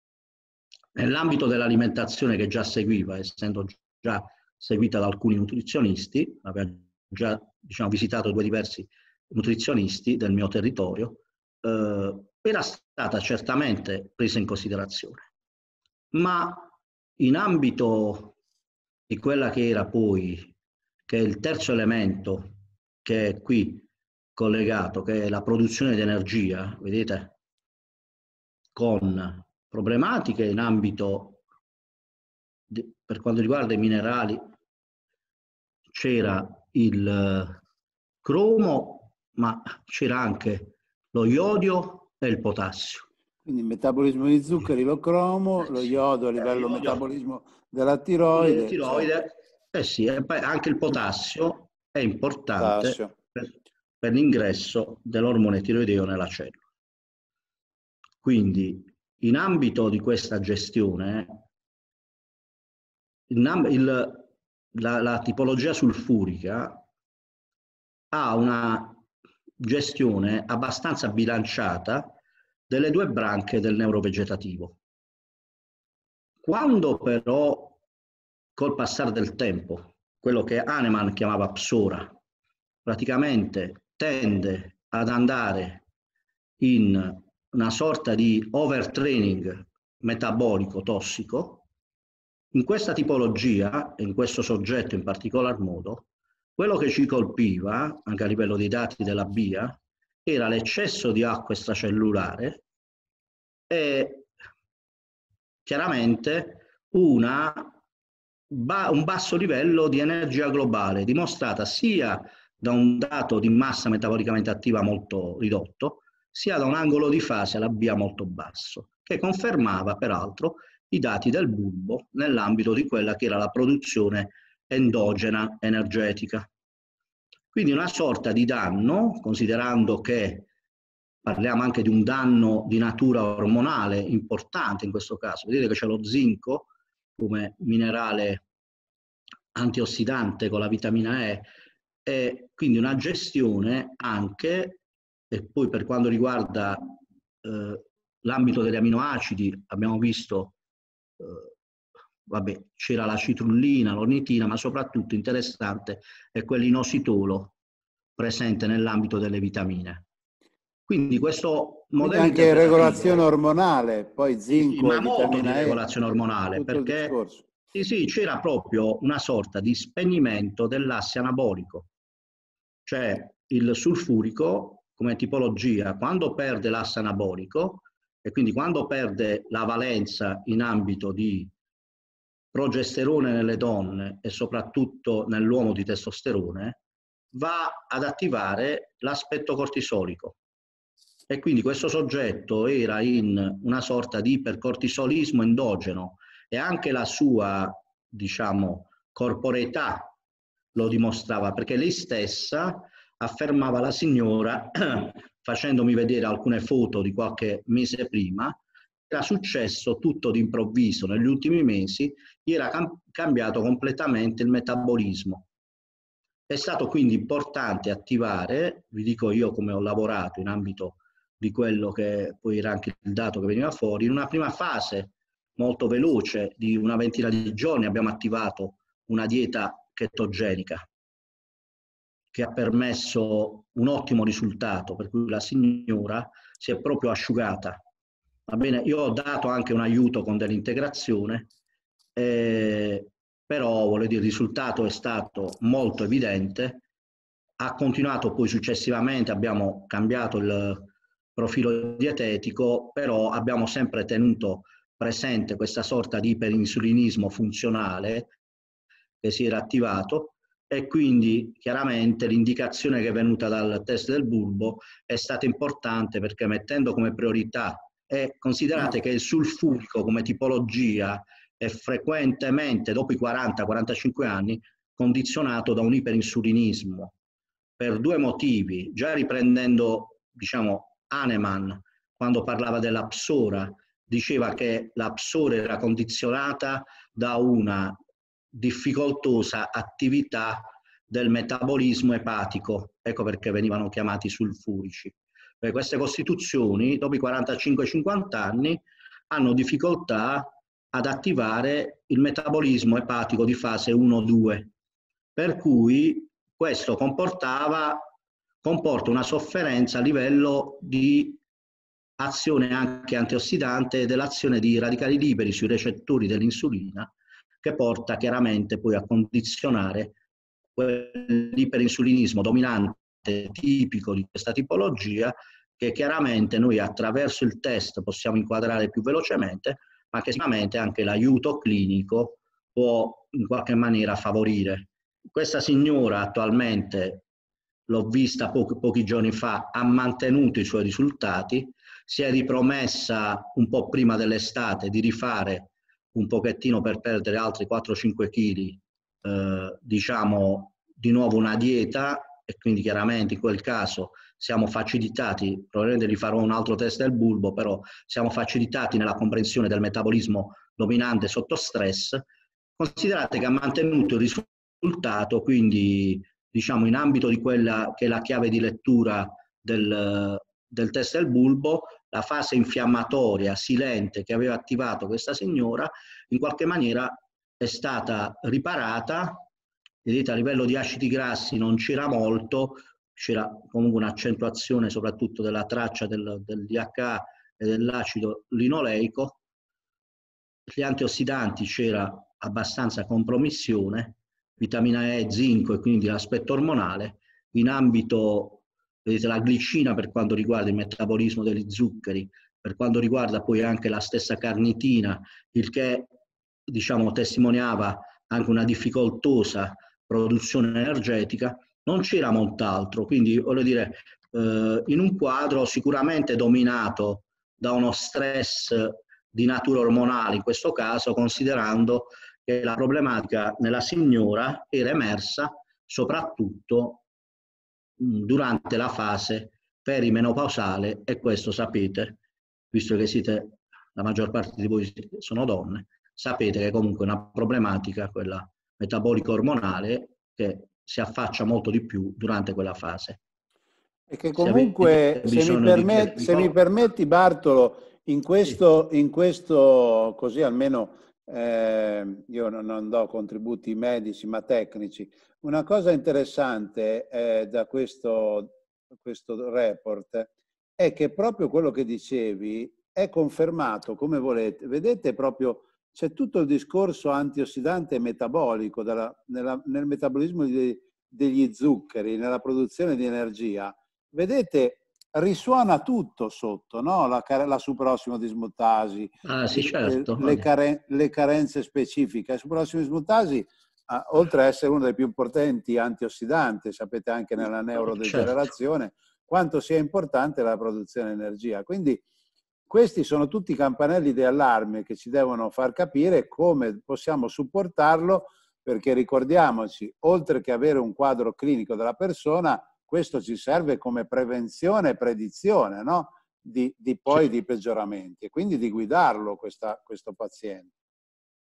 nell'ambito dell'alimentazione che già seguiva, essendo già seguita da alcuni nutrizionisti, aveva già diciamo, visitato due diversi nutrizionisti del mio territorio, eh, era stata certamente presa in considerazione. Ma in ambito di quella che era poi, che è il terzo elemento che è qui collegato, che è la produzione di energia, vedete, con problematiche in ambito, di, per quanto riguarda i minerali, c'era il cromo ma c'era anche lo iodio e il potassio. Quindi il metabolismo di zuccheri, lo cromo, lo iodio a livello iodio. metabolismo della tiroide. Tiroide, cioè. eh sì, anche il potassio è importante per, per l'ingresso dell'ormone tiroideo nella cellula. Quindi in ambito di questa gestione, il, la, la tipologia sulfurica ha una gestione abbastanza bilanciata delle due branche del neurovegetativo. Quando però col passare del tempo, quello che Hahnemann chiamava psora, praticamente tende ad andare in una sorta di overtraining metabolico tossico, in questa tipologia, in questo soggetto in particolar modo, quello che ci colpiva, anche a livello dei dati della BIA, era l'eccesso di acqua extracellulare e chiaramente una, un basso livello di energia globale, dimostrata sia da un dato di massa metabolicamente attiva molto ridotto, sia da un angolo di fase alla BIA molto basso, che confermava peraltro i dati del bulbo nell'ambito di quella che era la produzione endogena energetica. Quindi una sorta di danno, considerando che parliamo anche di un danno di natura ormonale importante in questo caso. Vedete che c'è lo zinco come minerale antiossidante con la vitamina E e quindi una gestione anche, e poi per quanto riguarda eh, l'ambito degli aminoacidi, abbiamo visto, eh, vabbè, c'era la citrullina, l'ornitina, ma soprattutto interessante è quell'inositolo presente nell'ambito delle vitamine. Quindi questo modello... Quindi anche regolazione ormonale, poi zinco, ma molto di regolazione ormonale, perché sì, sì, c'era proprio una sorta di spegnimento dell'asse anabolico, cioè il sulfurico come tipologia, quando perde l'asse anabolico e quindi quando perde la valenza in ambito di progesterone nelle donne e soprattutto nell'uomo di testosterone, va ad attivare l'aspetto cortisolico. E quindi questo soggetto era in una sorta di ipercortisolismo endogeno e anche la sua, diciamo, corporeità lo dimostrava, perché lei stessa affermava la signora, facendomi vedere alcune foto di qualche mese prima, era successo tutto d'improvviso negli ultimi mesi, gli era cam- cambiato completamente il metabolismo. È stato quindi importante attivare, vi dico io come ho lavorato in ambito di quello che poi era anche il dato che veniva fuori, in una prima fase molto veloce di una ventina di giorni abbiamo attivato una dieta chetogenica che ha permesso un ottimo risultato, per cui la signora si è proprio asciugata. Va bene, io ho dato anche un aiuto con dell'integrazione, eh, però voglio dire, il risultato è stato molto evidente. Ha continuato poi successivamente, abbiamo cambiato il profilo dietetico, però abbiamo sempre tenuto presente questa sorta di iperinsulinismo funzionale che si era attivato e quindi chiaramente l'indicazione che è venuta dal test del bulbo è stata importante perché mettendo come priorità e considerate che il sulfurico come tipologia è frequentemente dopo i 40-45 anni condizionato da un iperinsulinismo. Per due motivi, già riprendendo diciamo Hahnemann quando parlava della psora diceva che la psora era condizionata da una difficoltosa attività del metabolismo epatico, ecco perché venivano chiamati sulfurici. Perché queste costituzioni, dopo i 45-50 anni, hanno difficoltà ad attivare il metabolismo epatico di fase 1-2, per cui questo comportava, comporta una sofferenza a livello di azione anche antiossidante e dell'azione di radicali liberi sui recettori dell'insulina che porta chiaramente poi a condizionare quell'iperinsulinismo dominante tipico di questa tipologia che chiaramente noi attraverso il test possiamo inquadrare più velocemente, ma che sicuramente anche l'aiuto clinico può in qualche maniera favorire. Questa signora attualmente, l'ho vista pochi, pochi giorni fa, ha mantenuto i suoi risultati, si è ripromessa un po' prima dell'estate di rifare un pochettino per perdere altri 4-5 kg, eh, diciamo di nuovo una dieta e quindi chiaramente in quel caso siamo facilitati, probabilmente li farò un altro test del bulbo, però siamo facilitati nella comprensione del metabolismo dominante sotto stress. Considerate che ha mantenuto il risultato, quindi diciamo in ambito di quella che è la chiave di lettura del, del test del bulbo, la fase infiammatoria silente che aveva attivato questa signora in qualche maniera è stata riparata. Vedete, a livello di acidi grassi non c'era molto, c'era comunque un'accentuazione soprattutto della traccia del, del DHA e dell'acido linoleico. Gli antiossidanti c'era abbastanza compromissione, vitamina E, zinco e quindi l'aspetto ormonale. In ambito vedete la glicina per quanto riguarda il metabolismo degli zuccheri, per quanto riguarda poi anche la stessa carnitina, il che diciamo testimoniava anche una difficoltosa produzione energetica, non c'era molt'altro, quindi voglio dire, eh, in un quadro sicuramente dominato da uno stress di natura ormonale in questo caso, considerando che la problematica nella signora era emersa soprattutto durante la fase perimenopausale e questo sapete, visto che siete, la maggior parte di voi sono donne, sapete che comunque è una problematica quella metabolico ormonale che si affaccia molto di più durante quella fase. E che comunque, se, se, mi, permet- se mi, permetti Bartolo, in questo, in questo così almeno eh, io non, non, do contributi medici ma tecnici, una cosa interessante eh, da questo, questo report è che proprio quello che dicevi è confermato come volete. Vedete proprio c'è tutto il discorso antiossidante e metabolico della, nella, nel metabolismo di, degli zuccheri, nella produzione di energia. Vedete, risuona tutto sotto, no? la, la superossimodismutasi, ah, sì, certo. le, le, care, le, carenze specifiche. La superossimodismutasi, ah, oltre ad essere uno dei più importanti antiossidanti, sapete anche nella certo. neurodegenerazione, certo. quanto sia importante la produzione di energia. Quindi questi sono tutti campanelli di allarme che ci devono far capire come possiamo supportarlo, perché ricordiamoci, oltre che avere un quadro clinico della persona, questo ci serve come prevenzione e predizione no? di, di, poi di peggioramenti e quindi di guidarlo questa, questo paziente.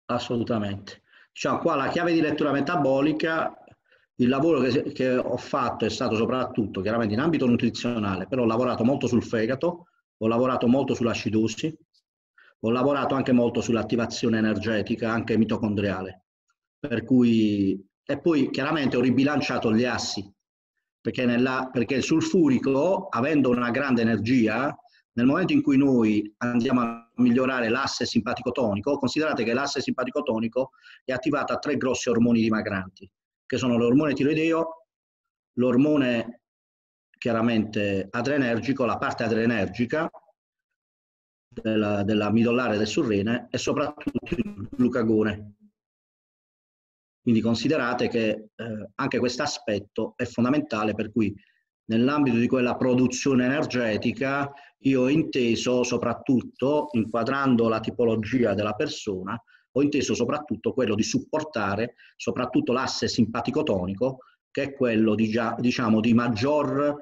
Assolutamente. Diciamo qua la chiave di lettura metabolica, il lavoro che, che ho fatto è stato soprattutto chiaramente in ambito nutrizionale, però ho lavorato molto sul fegato, ho lavorato molto sull'acidosi, ho lavorato anche molto sull'attivazione energetica, anche mitocondriale. Per cui, e poi chiaramente ho ribilanciato gli assi, perché, nella, perché il sulfurico, avendo una grande energia, nel momento in cui noi andiamo a migliorare l'asse simpatico-tonico, considerate che l'asse simpatico-tonico è attivato a tre grossi ormoni dimagranti, che sono l'ormone tiroideo, l'ormone chiaramente adrenergico, la parte adrenergica della, della midollare del surrene e soprattutto il glucagone. Quindi considerate che eh, anche questo aspetto è fondamentale per cui nell'ambito di quella produzione energetica io ho inteso soprattutto, inquadrando la tipologia della persona, ho inteso soprattutto quello di supportare soprattutto l'asse simpatico-tonico, che è quello di, diciamo, di maggior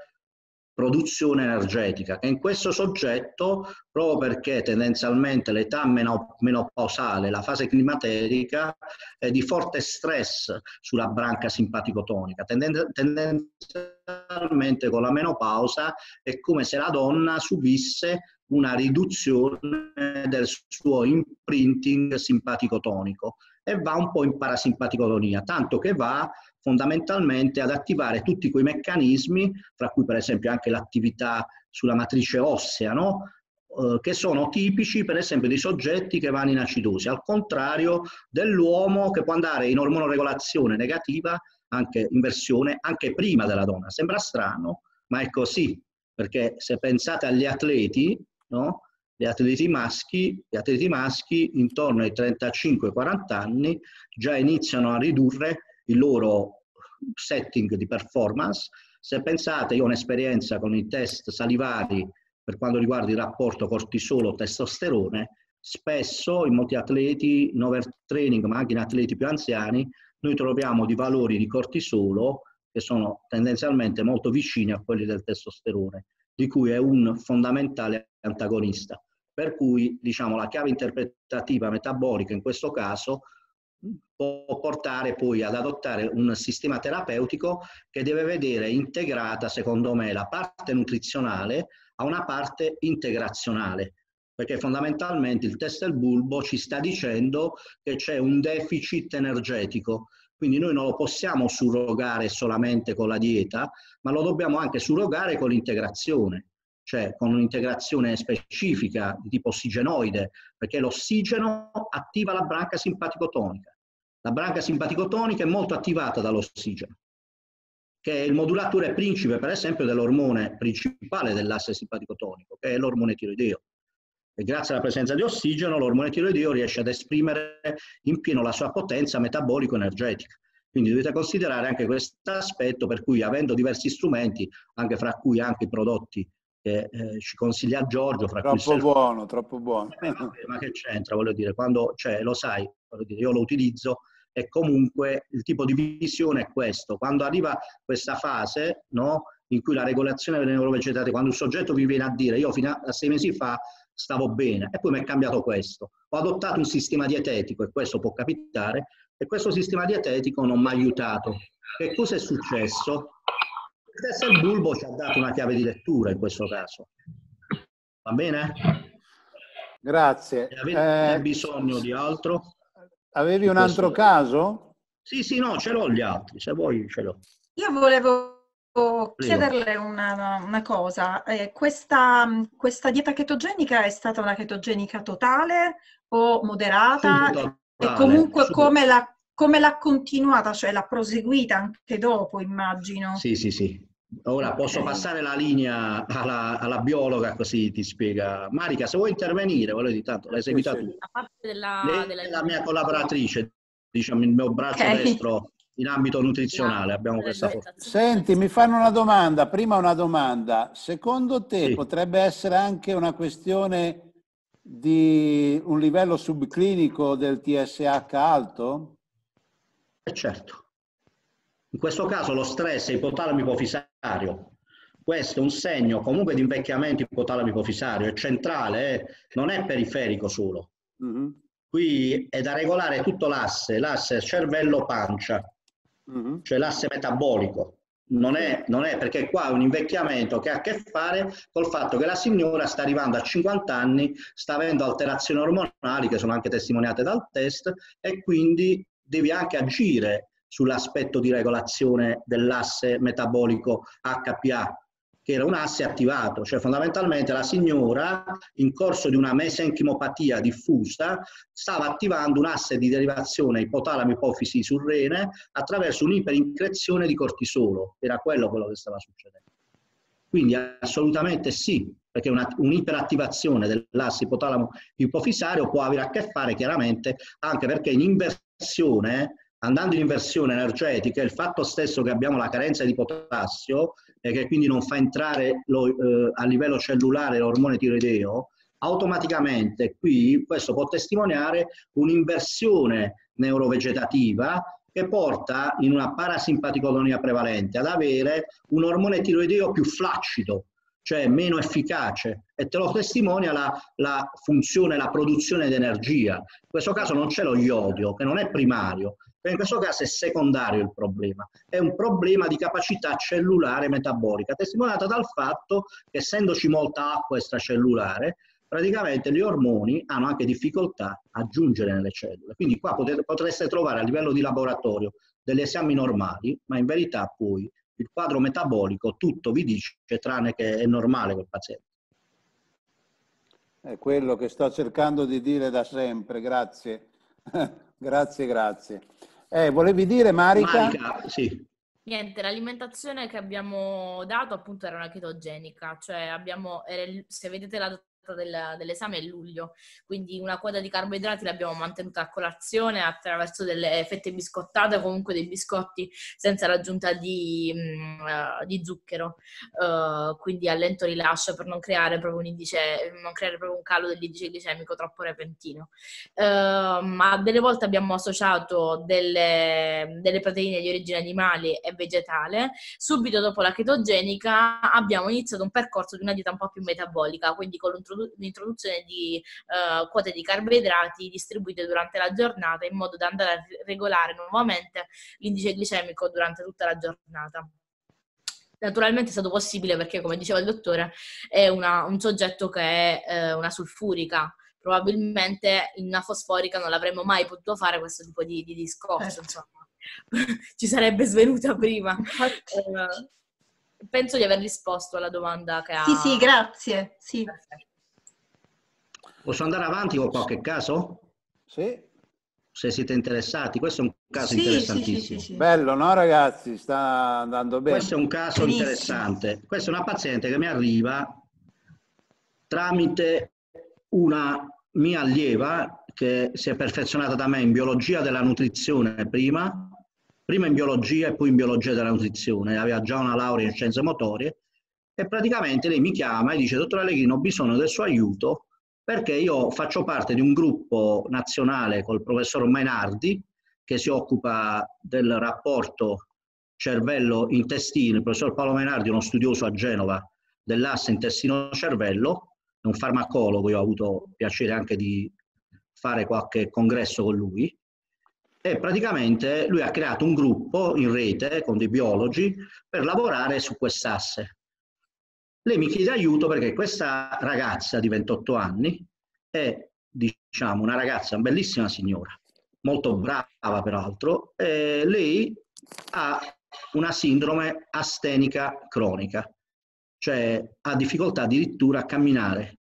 produzione energetica, che in questo soggetto, proprio perché tendenzialmente l'età menopausale, la fase climaterica, è di forte stress sulla branca simpatico-tonica. Tendenzialmente con la menopausa è come se la donna subisse una riduzione del suo imprinting simpatico-tonico e va un po' in parasimpaticotonia, tanto che va fondamentalmente ad attivare tutti quei meccanismi, fra cui per esempio anche l'attività sulla matrice ossea, no? eh, che sono tipici per esempio di soggetti che vanno in acidosi, al contrario dell'uomo che può andare in ormonoregolazione negativa, anche in versione anche prima della donna. Sembra strano, ma è così, perché se pensate agli atleti, no? gli atleti maschi, gli atleti maschi intorno ai 35-40 anni già iniziano a ridurre il loro setting di performance. Se pensate, io ho un'esperienza con i test salivari per quanto riguarda il rapporto cortisolo-testosterone, spesso in molti atleti, in overtraining, ma anche in atleti più anziani, noi troviamo di valori di cortisolo che sono tendenzialmente molto vicini a quelli del testosterone, di cui è un fondamentale antagonista. Per cui, diciamo, la chiave interpretativa metabolica in questo caso può portare poi ad adottare un sistema terapeutico che deve vedere integrata, secondo me, la parte nutrizionale a una parte integrazionale, perché fondamentalmente il test del bulbo ci sta dicendo che c'è un deficit energetico, quindi noi non lo possiamo surrogare solamente con la dieta, ma lo dobbiamo anche surrogare con l'integrazione cioè con un'integrazione specifica di tipo ossigenoide, perché l'ossigeno attiva la branca simpatico-tonica. La branca simpatico-tonica è molto attivata dall'ossigeno, che è il modulatore principe, per esempio, dell'ormone principale dell'asse simpatico-tonico, che è l'ormone tiroideo. E grazie alla presenza di ossigeno, l'ormone tiroideo riesce ad esprimere in pieno la sua potenza metabolico-energetica. Quindi dovete considerare anche questo aspetto per cui avendo diversi strumenti, anche fra cui anche i prodotti che eh, ci consiglia Giorgio. Fra troppo cui buono, troppo buono. Eh, ma che c'entra, voglio dire, quando cioè, lo sai, dire, io lo utilizzo e comunque il tipo di visione è questo. Quando arriva questa fase, no, in cui la regolazione delle neurovegetati, quando un soggetto vi viene a dire, io fino a sei mesi fa stavo bene e poi mi è cambiato questo. Ho adottato un sistema dietetico e questo può capitare e questo sistema dietetico non mi ha aiutato. Che cosa è successo? Stesso il bulbo ci ha dato una chiave di lettura in questo caso. Va bene? Grazie. Avete eh, bisogno di altro? Avevi un altro caso? Sì, sì, no, ce l'ho gli altri, se vuoi ce l'ho. Io volevo chiederle una, una cosa. Eh, questa, questa, dieta chetogenica è stata una chetogenica totale o moderata? Totale, e comunque come l'ha, come l'ha continuata, cioè l'ha proseguita anche dopo, immagino? Sì, sì, sì. Ora okay. posso passare la linea alla, alla, biologa così ti spiega. Marica, se vuoi intervenire, volevo dire, tanto l'hai seguita sì, sì. tu. Della, Lei della... è la mia collaboratrice, diciamo il mio braccio okay. destro in ambito nutrizionale. Abbiamo questa Senti, mi fanno una domanda. Prima una domanda. Secondo te sì. potrebbe essere anche una questione di un livello subclinico del TSH alto? Eh certo. In questo caso lo stress è ipotalamo ipofisario. Questo è un segno comunque di invecchiamento ipotalamo ipofisario, è centrale, eh? non è periferico solo. Mm-hmm. Qui è da regolare tutto l'asse, l'asse cervello-pancia mm-hmm. cioè l'asse metabolico. Non è, non è, perché qua è un invecchiamento che ha a che fare col fatto che la signora sta arrivando a 50 anni, sta avendo alterazioni ormonali che sono anche testimoniate dal test e quindi devi anche agire sull'aspetto di regolazione dell'asse metabolico HPA che era un asse attivato, cioè fondamentalmente la signora in corso di una mesenchimopatia diffusa stava attivando un asse di derivazione ipotalamo-ipofisi sul rene attraverso un'iperincrezione di cortisolo, era quello quello che stava succedendo. Quindi assolutamente sì, perché un'iperattivazione dell'asse ipotalamo-ipofisario può avere a che fare chiaramente anche perché in inversione andando in inversione energetica, il fatto stesso che abbiamo la carenza di potassio e che quindi non fa entrare lo, eh, a livello cellulare l'ormone tiroideo, automaticamente qui questo può testimoniare un'inversione neurovegetativa che porta in una parasimpaticotonia prevalente ad avere un ormone tiroideo più flaccido, cioè meno efficace e te lo testimonia la, la funzione, la produzione di energia. In questo caso non c'è lo iodio, che non è primario, in questo caso è secondario il problema, è un problema di capacità cellulare metabolica, testimoniata dal fatto che essendoci molta acqua extracellulare, praticamente gli ormoni hanno anche difficoltà a giungere nelle cellule. Quindi qua potreste trovare a livello di laboratorio degli esami normali, ma in verità poi il quadro metabolico tutto vi dice tranne che è normale quel paziente. È quello che sto cercando di dire da sempre, grazie. grazie, grazie. Eh, volevi dire, Marica? Marica, sì. Niente, l'alimentazione che abbiamo dato appunto era una chetogenica, cioè abbiamo, se vedete la del, dell'esame è luglio, quindi una quota di carboidrati l'abbiamo mantenuta a colazione attraverso delle fette biscottate o comunque dei biscotti senza l'aggiunta di, uh, di zucchero, uh, quindi a lento rilascio per non creare proprio un indice, non creare proprio un calo dell'indice glicemico troppo repentino. Uh, ma delle volte abbiamo associato delle, delle proteine di origine animale e vegetale. Subito dopo la chetogenica abbiamo iniziato un percorso di una dieta un po' più metabolica, quindi con l'introduzione l'introduzione di uh, quote di carboidrati distribuite durante la giornata in modo da andare a regolare nuovamente l'indice glicemico durante tutta la giornata. Naturalmente è stato possibile perché, come diceva il dottore, è una, un soggetto che è eh, una sulfurica. Probabilmente in una fosforica non l'avremmo mai potuto fare questo tipo di, di discorso, certo. Ci sarebbe svenuta prima. Eh, penso di aver risposto alla domanda che ha... Sì, sì, grazie. Sì. Perfetto. Posso andare avanti con qualche caso? Sì. Se siete interessati, questo è un caso sì, interessantissimo. Sì, sì, Bello, no ragazzi? Sta andando bene. Questo è un caso Benissimo. interessante. Questa è una paziente che mi arriva tramite una mia allieva che si è perfezionata da me in biologia della nutrizione prima, prima in biologia e poi in biologia della nutrizione, aveva già una laurea in scienze motorie e praticamente lei mi chiama e dice dottor Allegrino ho bisogno del suo aiuto perché io faccio parte di un gruppo nazionale col professor Mainardi che si occupa del rapporto cervello-intestino. Il professor Paolo Mainardi è uno studioso a Genova dell'asse intestino-cervello. è un farmacologo, io ho avuto piacere anche di fare qualche congresso con lui, e praticamente lui ha creato un gruppo in rete con dei biologi per lavorare su quest'asse. Lei mi chiede aiuto perché questa ragazza di 28 anni è diciamo, una ragazza, una bellissima signora, molto brava peraltro, e lei ha una sindrome astenica cronica, cioè ha difficoltà addirittura a camminare.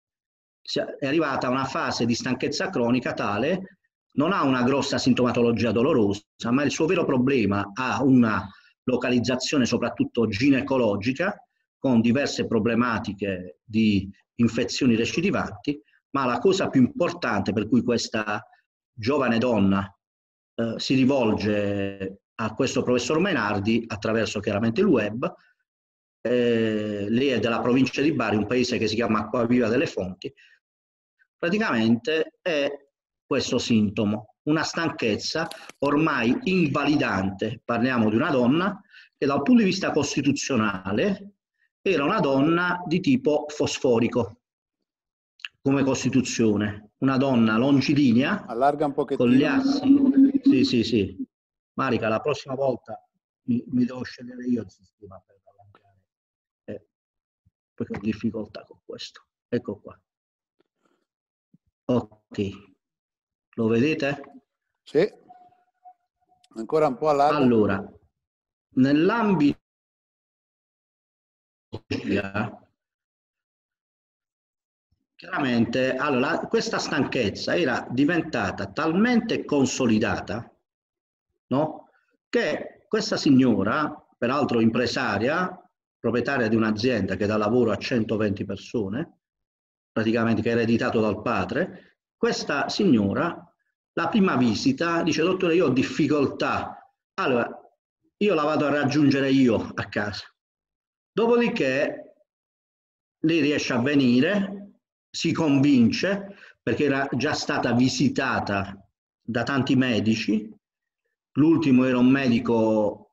È arrivata a una fase di stanchezza cronica tale non ha una grossa sintomatologia dolorosa, ma il suo vero problema ha una localizzazione soprattutto ginecologica con diverse problematiche di infezioni recidivanti, ma la cosa più importante per cui questa giovane donna eh, si rivolge a questo professor Menardi attraverso chiaramente il web, eh, lei è della provincia di Bari, un paese che si chiama Acquaviva delle Fonti, praticamente è questo sintomo, una stanchezza ormai invalidante. Parliamo di una donna che dal punto di vista costituzionale era una donna di tipo fosforico come costituzione, una donna longilinea Allarga un con gli assi. Sì, sì, sì. Marica, la prossima volta mi, mi devo scegliere io il sistema per allargare, eh, perché ho difficoltà con questo. Ecco qua. Ok. Lo vedete? Sì. Ancora un po' a largo. Allora, nell'ambito chiaramente allora, questa stanchezza era diventata talmente consolidata no? che questa signora, peraltro impresaria, proprietaria di un'azienda che dà lavoro a 120 persone, praticamente che è ereditato dal padre, questa signora, la prima visita, dice, dottore, io ho difficoltà. Allora, io la vado a raggiungere io a casa. Dopodiché, lei riesce a venire, si convince, perché era già stata visitata da tanti medici. L'ultimo era un medico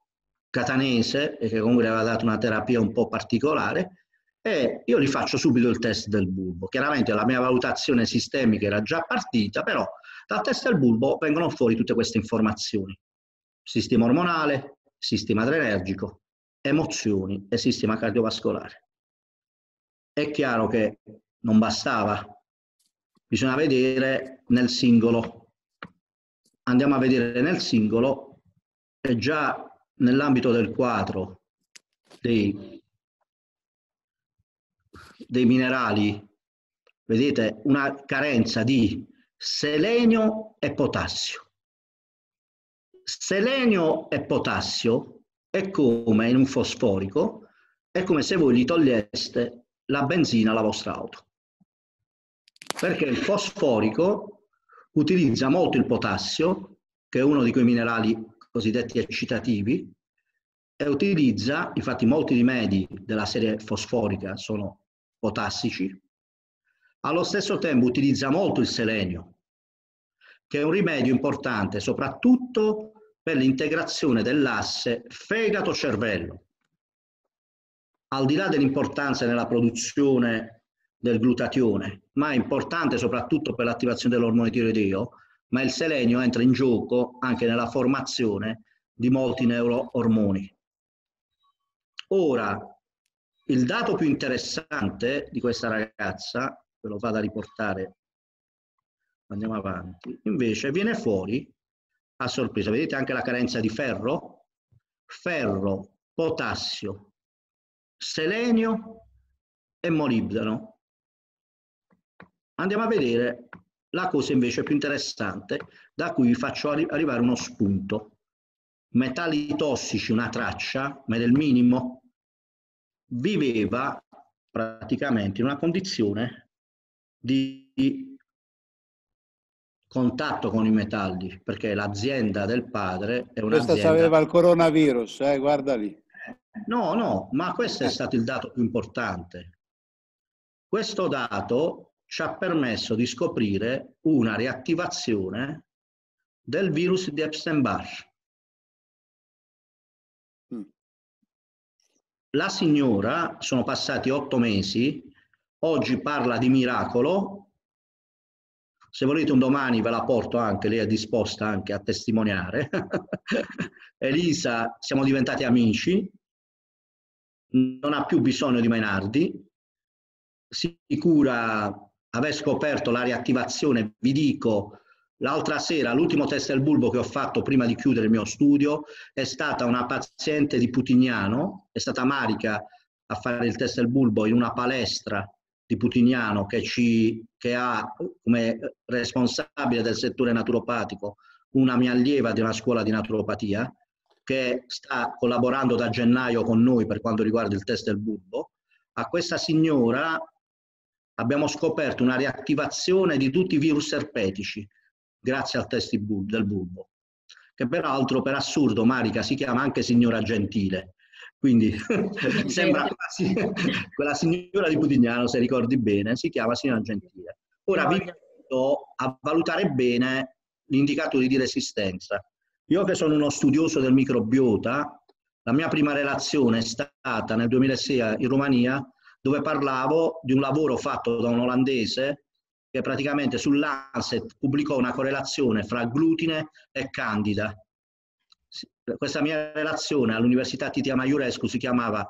catanese e che comunque aveva dato una terapia un po' particolare e io gli faccio subito il test del bulbo. Chiaramente la mia valutazione sistemica era già partita, però dal test del bulbo vengono fuori tutte queste informazioni. Sistema ormonale, sistema adrenergico, emozioni e sistema cardiovascolare. È chiaro che non bastava, bisogna vedere nel singolo. Andiamo a vedere nel singolo e già nell'ambito del quadro dei dei minerali, vedete, una carenza di selenio e potassio. Selenio e potassio è come in un fosforico, è come se voi gli toglieste la benzina alla vostra auto. Perché il fosforico utilizza molto il potassio, che è uno di quei minerali cosiddetti eccitativi, e utilizza, infatti molti rimedi della serie fosforica sono potassici. Allo stesso tempo utilizza molto il selenio, che è un rimedio importante soprattutto per l'integrazione dell'asse fegato-cervello. Al di là dell'importanza nella produzione del glutatione, ma è importante soprattutto per l'attivazione dell'ormone tiroideo, ma il selenio entra in gioco anche nella formazione di molti neuroormoni. Ora, il dato più interessante di questa ragazza, ve lo vado a riportare, andiamo avanti, invece viene fuori a sorpresa, vedete anche la carenza di ferro? Ferro, potassio, selenio e molibdano. Andiamo a vedere la cosa invece più interessante da cui vi faccio arri arrivare uno spunto. Metalli tossici, una traccia, ma del minimo, viveva praticamente in una condizione di contatto con i metalli, perché l'azienda del padre è un'azienda... Questa aveva il coronavirus, eh, guarda lì. No, no, ma questo è eh. stato il dato più importante. Questo dato ci ha permesso di scoprire una riattivazione del virus di Epstein-Barr. La signora, sono passati otto mesi, oggi parla di miracolo. Se volete un domani ve la porto anche, lei è disposta anche a testimoniare. Elisa, siamo diventati amici, non ha più bisogno di Mainardi, si cura, aver scoperto la riattivazione, vi dico, l'altra sera, l'ultimo test del bulbo che ho fatto prima di chiudere il mio studio, è stata una paziente di Putignano, è stata Marica a fare il test del bulbo in una palestra di Putignano che, ci, che ha come responsabile del settore naturopatico una mia allieva di una scuola di naturopatia che sta collaborando da gennaio con noi per quanto riguarda il test del bulbo. A questa signora abbiamo scoperto una riattivazione di tutti i virus erpetici grazie al test del bulbo, che peraltro per assurdo Marica si chiama anche signora gentile. Quindi sembra quasi quella signora di Putignano, se ricordi bene, si chiama signora gentile. Ora vi invito a valutare bene gli indicatori di resistenza io che sono uno studioso del microbiota, la mia prima relazione è stata nel 2006 in Romania, dove parlavo di un lavoro fatto da un olandese che praticamente sull'Ancet pubblicò una correlazione fra glutine e candida. Questa mia relazione all'Università Titia Maiorescu si chiamava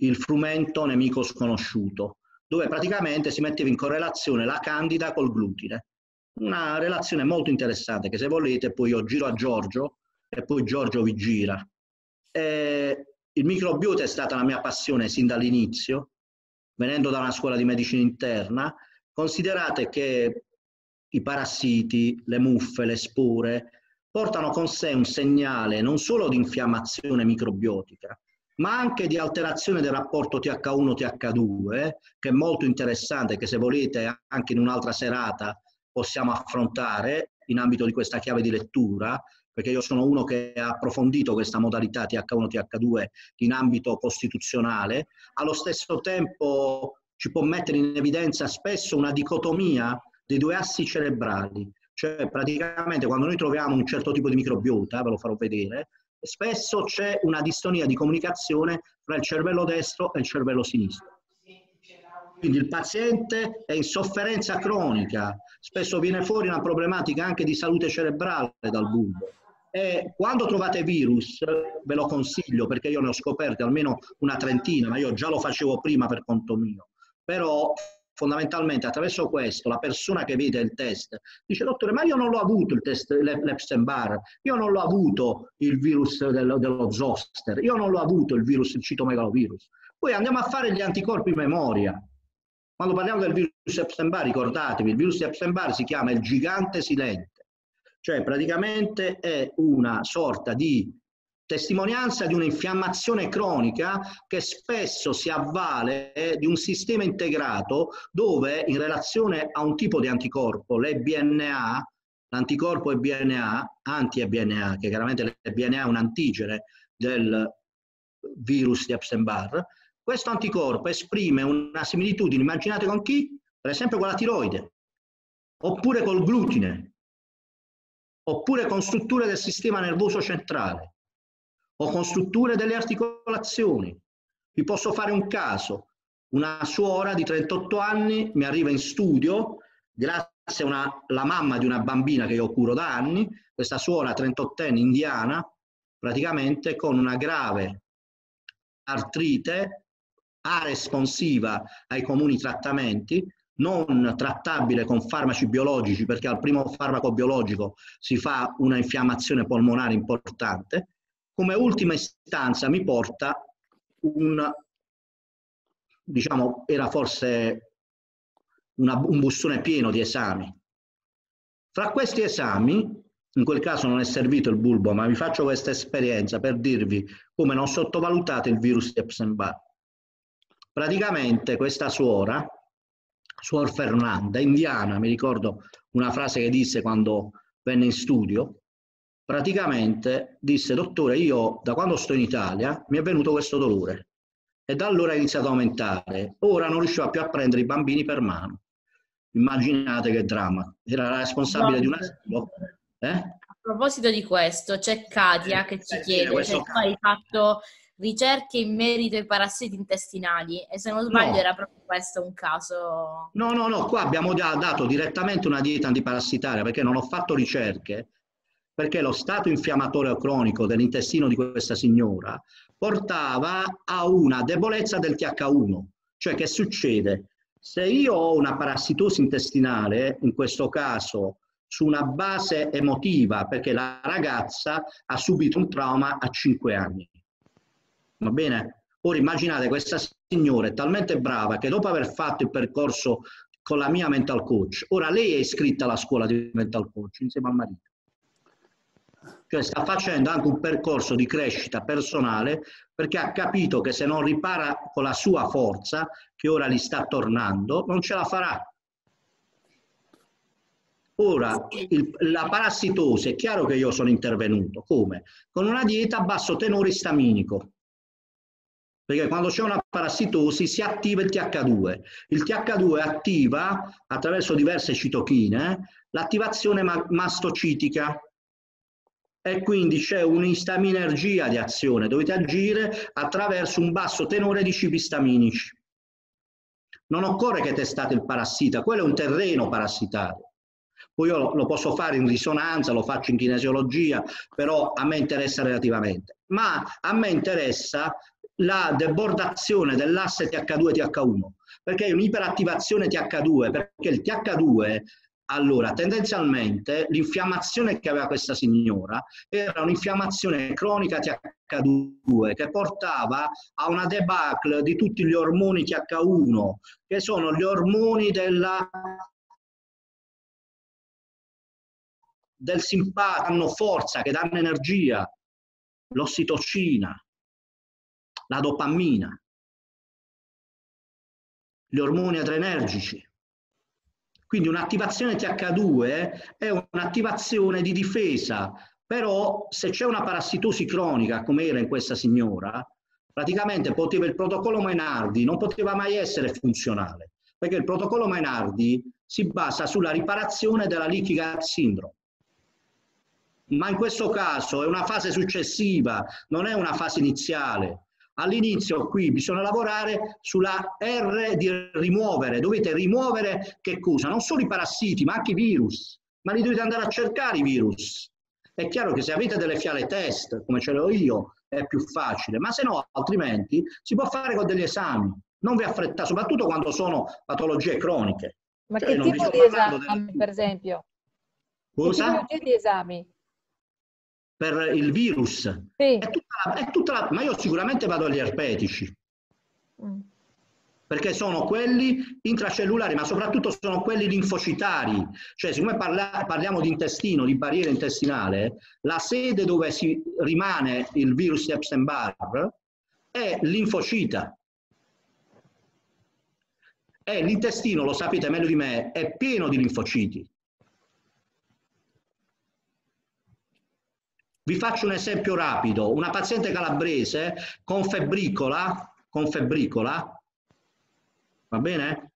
il frumento nemico sconosciuto, dove praticamente si metteva in correlazione la candida col glutine una relazione molto interessante che se volete poi io giro a Giorgio e poi Giorgio vi gira. E il microbiota è stata la mia passione sin dall'inizio, venendo da una scuola di medicina interna. Considerate che i parassiti, le muffe, le spore portano con sé un segnale non solo di infiammazione microbiotica, ma anche di alterazione del rapporto TH1-TH2, che è molto interessante, che se volete anche in un'altra serata possiamo affrontare in ambito di questa chiave di lettura, perché io sono uno che ha approfondito questa modalità TH1-TH2 in ambito costituzionale, allo stesso tempo ci può mettere in evidenza spesso una dicotomia dei due assi cerebrali, cioè praticamente quando noi troviamo un certo tipo di microbiota, ve lo farò vedere, spesso c'è una distonia di comunicazione tra il cervello destro e il cervello sinistro. Quindi il paziente è in sofferenza cronica, spesso viene fuori una problematica anche di salute cerebrale dal bulbo. E quando trovate virus, ve lo consiglio perché io ne ho scoperte almeno una trentina, ma io già lo facevo prima per conto mio. Però fondamentalmente attraverso questo la persona che vede il test dice dottore ma io non l'ho avuto il test l'Epstein-Barr, io non l'ho avuto il virus dello, dello zoster, io non l'ho avuto il virus, il citomegalovirus. Poi andiamo a fare gli anticorpi memoria quando parliamo del virus Epstein-Barr, ricordatevi, il virus Epstein-Barr si chiama il gigante silente, cioè praticamente è una sorta di testimonianza di un'infiammazione cronica che spesso si avvale di un sistema integrato dove in relazione a un tipo di anticorpo, l'EBNA, l'anticorpo EBNA, anti-EBNA, che chiaramente l'EBNA è un antigene del virus di Epstein-Barr, questo anticorpo esprime una similitudine, immaginate con chi? Per esempio con la tiroide, oppure col glutine, oppure con strutture del sistema nervoso centrale, o con strutture delle articolazioni. Vi posso fare un caso. Una suora di 38 anni mi arriva in studio, grazie alla mamma di una bambina che io curo da anni, questa suora 38enne indiana, praticamente con una grave artrite responsiva ai comuni trattamenti, non trattabile con farmaci biologici perché al primo farmaco biologico si fa una infiammazione polmonare importante, come ultima istanza mi porta un, diciamo, era forse una, un bustone pieno di esami. Fra questi esami, in quel caso non è servito il bulbo, ma vi faccio questa esperienza per dirvi come non sottovalutate il virus di Epstein-Barr. Praticamente questa suora, suor Fernanda, indiana, mi ricordo una frase che disse quando venne in studio, praticamente disse, dottore, io da quando sto in Italia mi è venuto questo dolore e da allora è iniziato ad aumentare. Ora non riusciva più a prendere i bambini per mano. Immaginate che dramma. Era responsabile no, di un asilo. Eh? A proposito di questo, c'è Katia che ci chiede se tu hai fatto ricerche in merito ai parassiti intestinali e se non sbaglio no. era proprio questo un caso. No, no, no, qua abbiamo dato direttamente una dieta antiparassitaria perché non ho fatto ricerche, perché lo stato infiammatorio cronico dell'intestino di questa signora portava a una debolezza del TH1. Cioè che succede? Se io ho una parassitosi intestinale, in questo caso su una base emotiva, perché la ragazza ha subito un trauma a 5 anni. Va bene? Ora immaginate questa signora è talmente brava che dopo aver fatto il percorso con la mia mental coach, ora lei è iscritta alla scuola di mental coach insieme al marito. Cioè sta facendo anche un percorso di crescita personale perché ha capito che se non ripara con la sua forza, che ora gli sta tornando, non ce la farà. Ora, il, la parassitosi, è chiaro che io sono intervenuto. Come? Con una dieta a basso tenore staminico. Perché quando c'è una parassitosi si attiva il TH2. Il TH2 attiva, attraverso diverse citochine, l'attivazione mastocitica. E quindi c'è un'istaminergia di azione. Dovete agire attraverso un basso tenore di cibi staminici. Non occorre che testate il parassita, quello è un terreno parassitario. Poi io lo posso fare in risonanza, lo faccio in kinesiologia, però a me interessa relativamente. Ma a me interessa la debordazione dell'asse TH2-TH1, perché è un'iperattivazione TH2, perché il TH2 allora, tendenzialmente l'infiammazione che aveva questa signora era un'infiammazione cronica TH2 che portava a una debacle di tutti gli ormoni TH1, che sono gli ormoni della del simpatico, hanno forza, che danno energia, l'ossitocina, la dopamina, gli ormoni adrenergici. Quindi un'attivazione TH2 è un'attivazione di difesa, però se c'è una parassitosi cronica, come era in questa signora, praticamente poteva, il protocollo Mainardi non poteva mai essere funzionale, perché il protocollo Mainardi si basa sulla riparazione della leaky gut syndrome ma in questo caso è una fase successiva, non è una fase iniziale. All'inizio qui bisogna lavorare sulla R di rimuovere, dovete rimuovere che cosa? Non solo i parassiti, ma anche i virus, ma li dovete andare a cercare i virus. È chiaro che se avete delle fiale test, come ce l'ho io, è più facile, ma se no, altrimenti si può fare con degli esami. Non vi affrettate, soprattutto quando sono patologie croniche. Ma cioè, che tipo di esami, delle... per esempio? Cosa? Che tipo di esami? Per il virus. Sì. È tutta è tutta la, ma io sicuramente vado agli erpetici. Mm. Perché sono quelli intracellulari, ma soprattutto sono quelli linfocitari. Cioè, siccome parla, parliamo di intestino, di barriera intestinale, la sede dove si rimane il virus Epstein-Barr è linfocita. E l'intestino, lo sapete meglio di me, è pieno di linfociti. Vi faccio un esempio rapido. Una paziente calabrese con febbricola, con febbricola, va bene?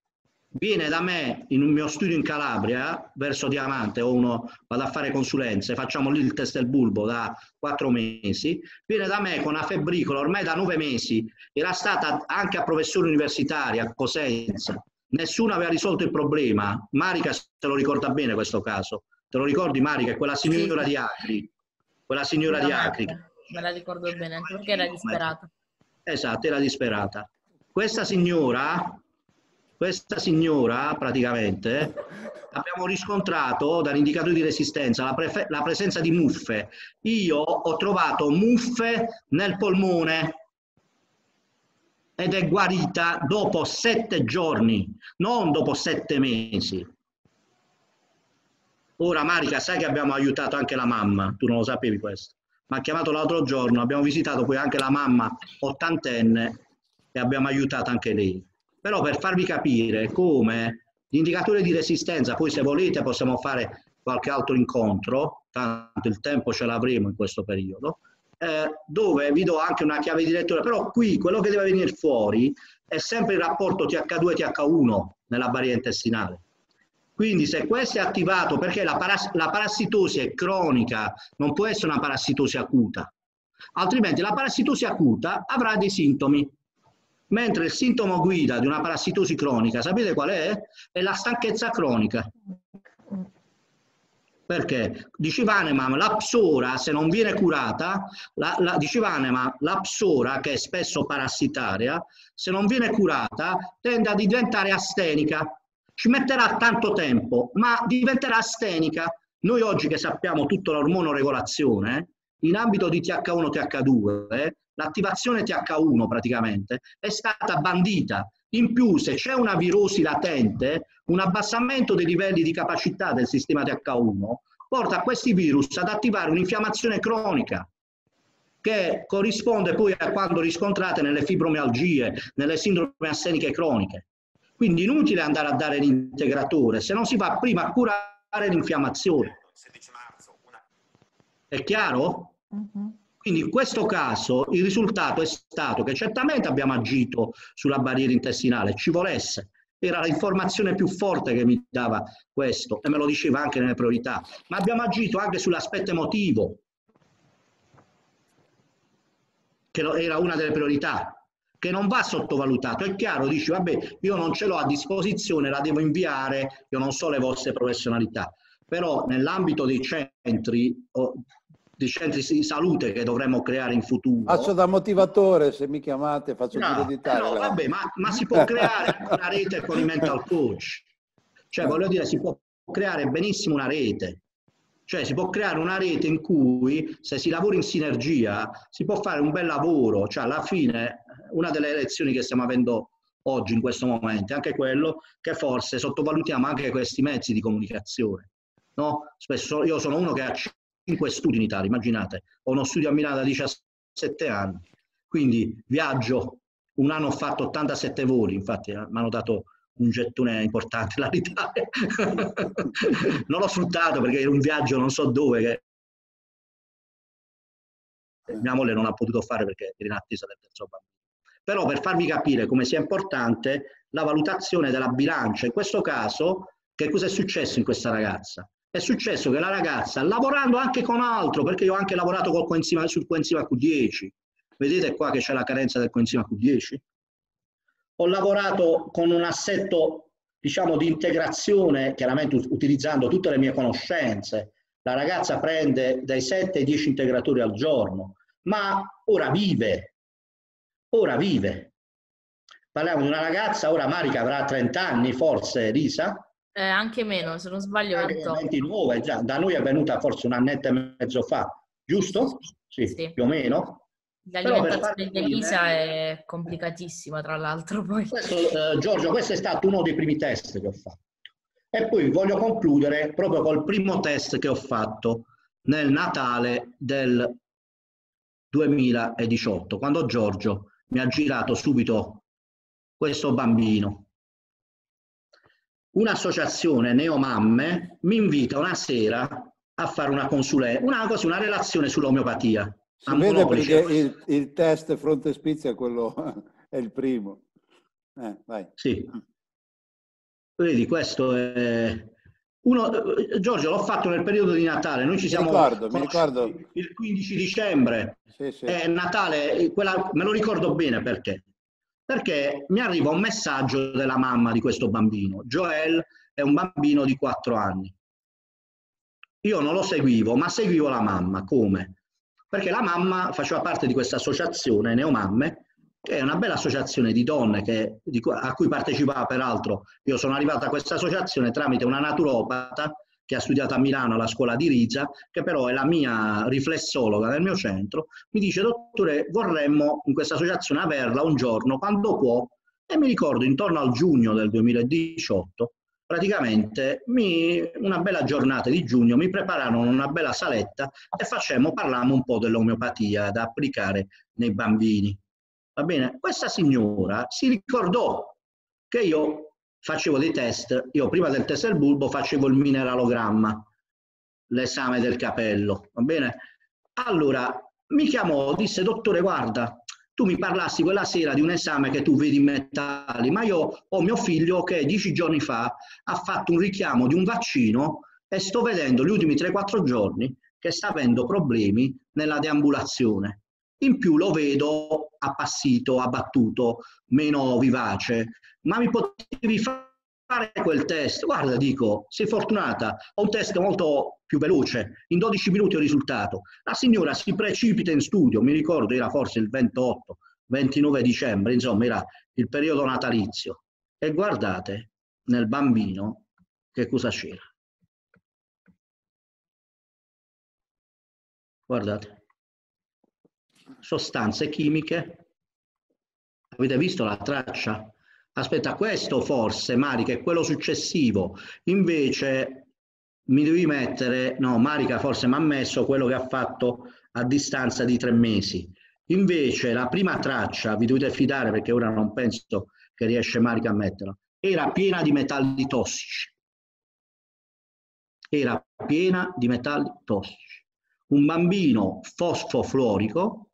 Viene da me in un mio studio in Calabria, verso Diamante, o uno, vado a fare consulenze, facciamo lì il test del bulbo da quattro mesi, viene da me con una febbricola ormai da nove mesi, era stata anche a professore universitario a Cosenza, nessuno aveva risolto il problema, Marica se lo ricorda bene questo caso, te lo ricordi Marica, quella signora di Acri, quella signora di Acri. Me la ricordo bene, perché era disperata. Esatto, era disperata. Questa signora, questa signora praticamente abbiamo riscontrato dall'indicatore di resistenza la, la presenza di muffe. Io ho trovato muffe nel polmone ed è guarita dopo sette giorni, non dopo sette mesi. Ora Marica, sai che abbiamo aiutato anche la mamma, tu non lo sapevi questo. Mi ha chiamato l'altro giorno, abbiamo visitato poi anche la mamma ottantenne e abbiamo aiutato anche lei. Però per farvi capire come l'indicatore di resistenza, poi se volete possiamo fare qualche altro incontro, tanto il tempo ce l'avremo in questo periodo, eh, dove vi do anche una chiave di lettura, però qui quello che deve venire fuori è sempre il rapporto TH2-TH1 nella barriera intestinale quindi se questo è attivato, perché la, paras la parassitosi è cronica, non può essere una parassitosi acuta. Altrimenti la parassitosi acuta avrà dei sintomi. Mentre il sintomo guida di una parassitosi cronica, sapete qual è? È la stanchezza cronica. Perché diceva Hahnemann, la psora, se non viene curata, la, la, diceva Hahnemann, la psora, che è spesso parassitaria, se non viene curata, tende a diventare astenica. Ci metterà tanto tempo, ma diventerà astenica. Noi oggi che sappiamo tutto l'ormonoregolazione, in ambito di TH1, TH2, l'attivazione TH1 praticamente è stata bandita. In più, se c'è una virosi latente, un abbassamento dei livelli di capacità del sistema TH1 porta questi virus ad attivare un'infiammazione cronica che corrisponde poi a quando riscontrate nelle fibromialgie, nelle sindrome asseniche croniche. Quindi inutile andare a dare l'integratore se non si va prima a curare l'infiammazione. È chiaro? Uh-huh. Quindi in questo caso il risultato è stato che certamente abbiamo agito sulla barriera intestinale, ci volesse, era l'informazione più forte che mi dava questo e me lo diceva anche nelle priorità, ma abbiamo agito anche sull'aspetto emotivo, che era una delle priorità, che non va sottovalutato. È chiaro, dici, vabbè, io non ce l'ho a disposizione, la devo inviare, io non so le vostre professionalità, però nell'ambito dei centri dei centri di salute che dovremmo creare in futuro. Faccio da motivatore, se mi chiamate faccio no, giro d'Italia. No, vabbè, ma, ma, si può creare una rete con i mental coach. Cioè, voglio dire, si può creare benissimo una rete. Cioè, si può creare una rete in cui, se si lavora in sinergia, si può fare un bel lavoro. Cioè, alla fine, una delle lezioni che stiamo avendo oggi, in questo momento, è anche quello che forse sottovalutiamo anche questi mezzi di comunicazione. No? Spesso io sono uno che ha 5 studi in Italia, immaginate, ho uno studio a Milano da 17 anni, quindi viaggio, un anno ho fatto 87 voli, infatti eh, mi hanno dato un gettone importante l'Italia. non l'ho sfruttato perché era un viaggio non so dove che mia moglie non ha potuto fare perché era in attesa del terzo bambino. Però per farvi capire come sia importante la valutazione della bilancia, in questo caso, che cosa è successo in questa ragazza? è successo che la ragazza, lavorando anche con altro, perché io ho anche lavorato col coenzima, sul coenzima Q10, vedete qua che c'è la carenza del coenzima Q10? Ho lavorato con un assetto, diciamo, di integrazione, chiaramente utilizzando tutte le mie conoscenze. La ragazza prende dai 7 ai 10 integratori al giorno, ma ora vive, ora vive. Parliamo di una ragazza, ora Marica avrà 30 anni, forse, Risa, eh, anche meno, se non sbaglio. 29, già, da noi è venuta forse un annetto e mezzo fa, giusto? Sì, sì. più o meno. L'alimentazione di Elisa è complicatissima, tra l'altro. Poi. Questo, eh, Giorgio, questo è stato uno dei primi test che ho fatto. E poi voglio concludere proprio col primo test che ho fatto nel Natale del 2018, quando Giorgio mi ha girato subito questo bambino un'associazione Neomamme mi invita una sera a fare una consulenza, una, cosa, una relazione sull'omeopatia. Si vede perché il, il test frontespizia quello è il primo. Eh, vai. Sì. Vedi, questo è... Uno, Giorgio, l'ho fatto nel periodo di Natale, noi ci siamo ricordo, mi ricordo. il 15 dicembre, sì, sì. è Natale, quella, me lo ricordo bene perché perché mi arriva un messaggio della mamma di questo bambino. Joel è un bambino di 4 anni. Io non lo seguivo, ma seguivo la mamma. Come? Perché la mamma faceva parte di questa associazione Neomamme, che è una bella associazione di donne che, di, a cui partecipava peraltro. Io sono arrivato a questa associazione tramite una naturopata che ha studiato a Milano alla scuola di Riza, che però è la mia riflessologa nel mio centro, mi dice, dottore, vorremmo in questa associazione averla un giorno, quando può, e mi ricordo intorno al giugno del 2018, praticamente mi, una bella giornata di giugno mi prepararono una bella saletta e facemmo, parlammo un po' dell'omeopatia da applicare nei bambini. Va bene? Questa signora si ricordò che io facevo dei test, io prima del test del bulbo facevo il mineralogramma, l'esame del capello, va bene? Allora mi chiamò, disse dottore guarda, tu mi parlassi quella sera di un esame che tu vedi in metalli, ma io ho mio figlio che dieci giorni fa ha fatto un richiamo di un vaccino e sto vedendo gli ultimi 3-4 giorni che sta avendo problemi nella deambulazione. In più lo vedo appassito, abbattuto, meno vivace, ma mi potevi fare quel test. Guarda, dico, sei fortunata, ho un test molto più veloce, in 12 minuti ho risultato. La signora si precipita in studio, mi ricordo era forse il 28, 29 dicembre, insomma era il periodo natalizio. E guardate nel bambino che cosa c'era. Guardate, sostanze chimiche. Avete visto la traccia? Aspetta, questo forse, Marica, è quello successivo. Invece mi devi mettere, no, Marica forse mi ha messo quello che ha fatto a distanza di tre mesi. Invece la prima traccia, vi dovete fidare perché ora non penso che riesce Marica a metterla, era piena di metalli tossici. Era piena di metalli tossici. Un bambino fosfofluorico,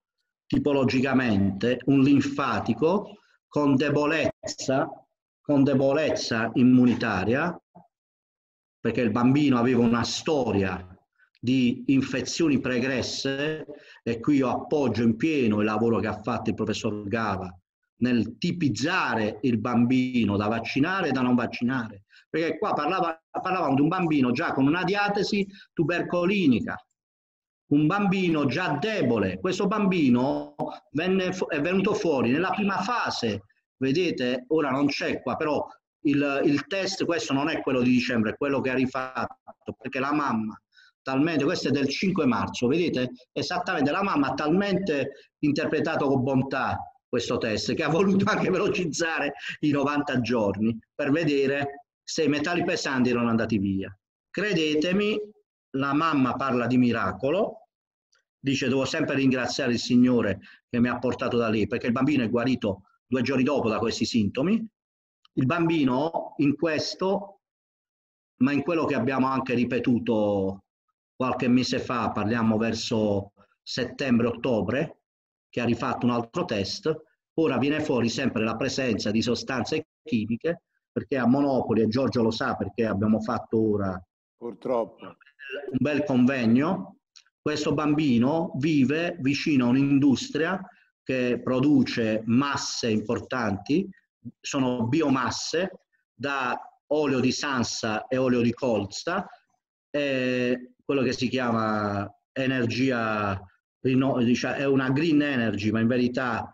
tipologicamente un linfatico, con debolezza, con debolezza immunitaria, perché il bambino aveva una storia di infezioni pregresse e qui io appoggio in pieno il lavoro che ha fatto il professor Gava nel tipizzare il bambino da vaccinare e da non vaccinare, perché qua parlava, parlavamo di un bambino già con una diatesi tubercolinica, un bambino già debole. Questo bambino venne, è venuto fuori nella prima fase, vedete, ora non c'è qua, però il, il, test, questo non è quello di dicembre, è quello che ha rifatto, perché la mamma, talmente, questo è del 5 marzo, vedete, esattamente, la mamma ha talmente interpretato con bontà questo test che ha voluto anche velocizzare i 90 giorni per vedere se i metalli pesanti erano andati via. Credetemi, la mamma parla di miracolo, dice devo sempre ringraziare il Signore che mi ha portato da lì, perché il bambino è guarito due giorni dopo da questi sintomi. Il bambino in questo, ma in quello che abbiamo anche ripetuto qualche mese fa, parliamo verso settembre-ottobre, che ha rifatto un altro test, ora viene fuori sempre la presenza di sostanze chimiche, perché a Monopoli, e Giorgio lo sa perché abbiamo fatto ora Purtroppo. Un bel convegno, questo bambino vive vicino a un'industria che produce masse importanti, sono biomasse da olio di sansa e olio di colza, e quello che si chiama energia, è una green energy, ma in verità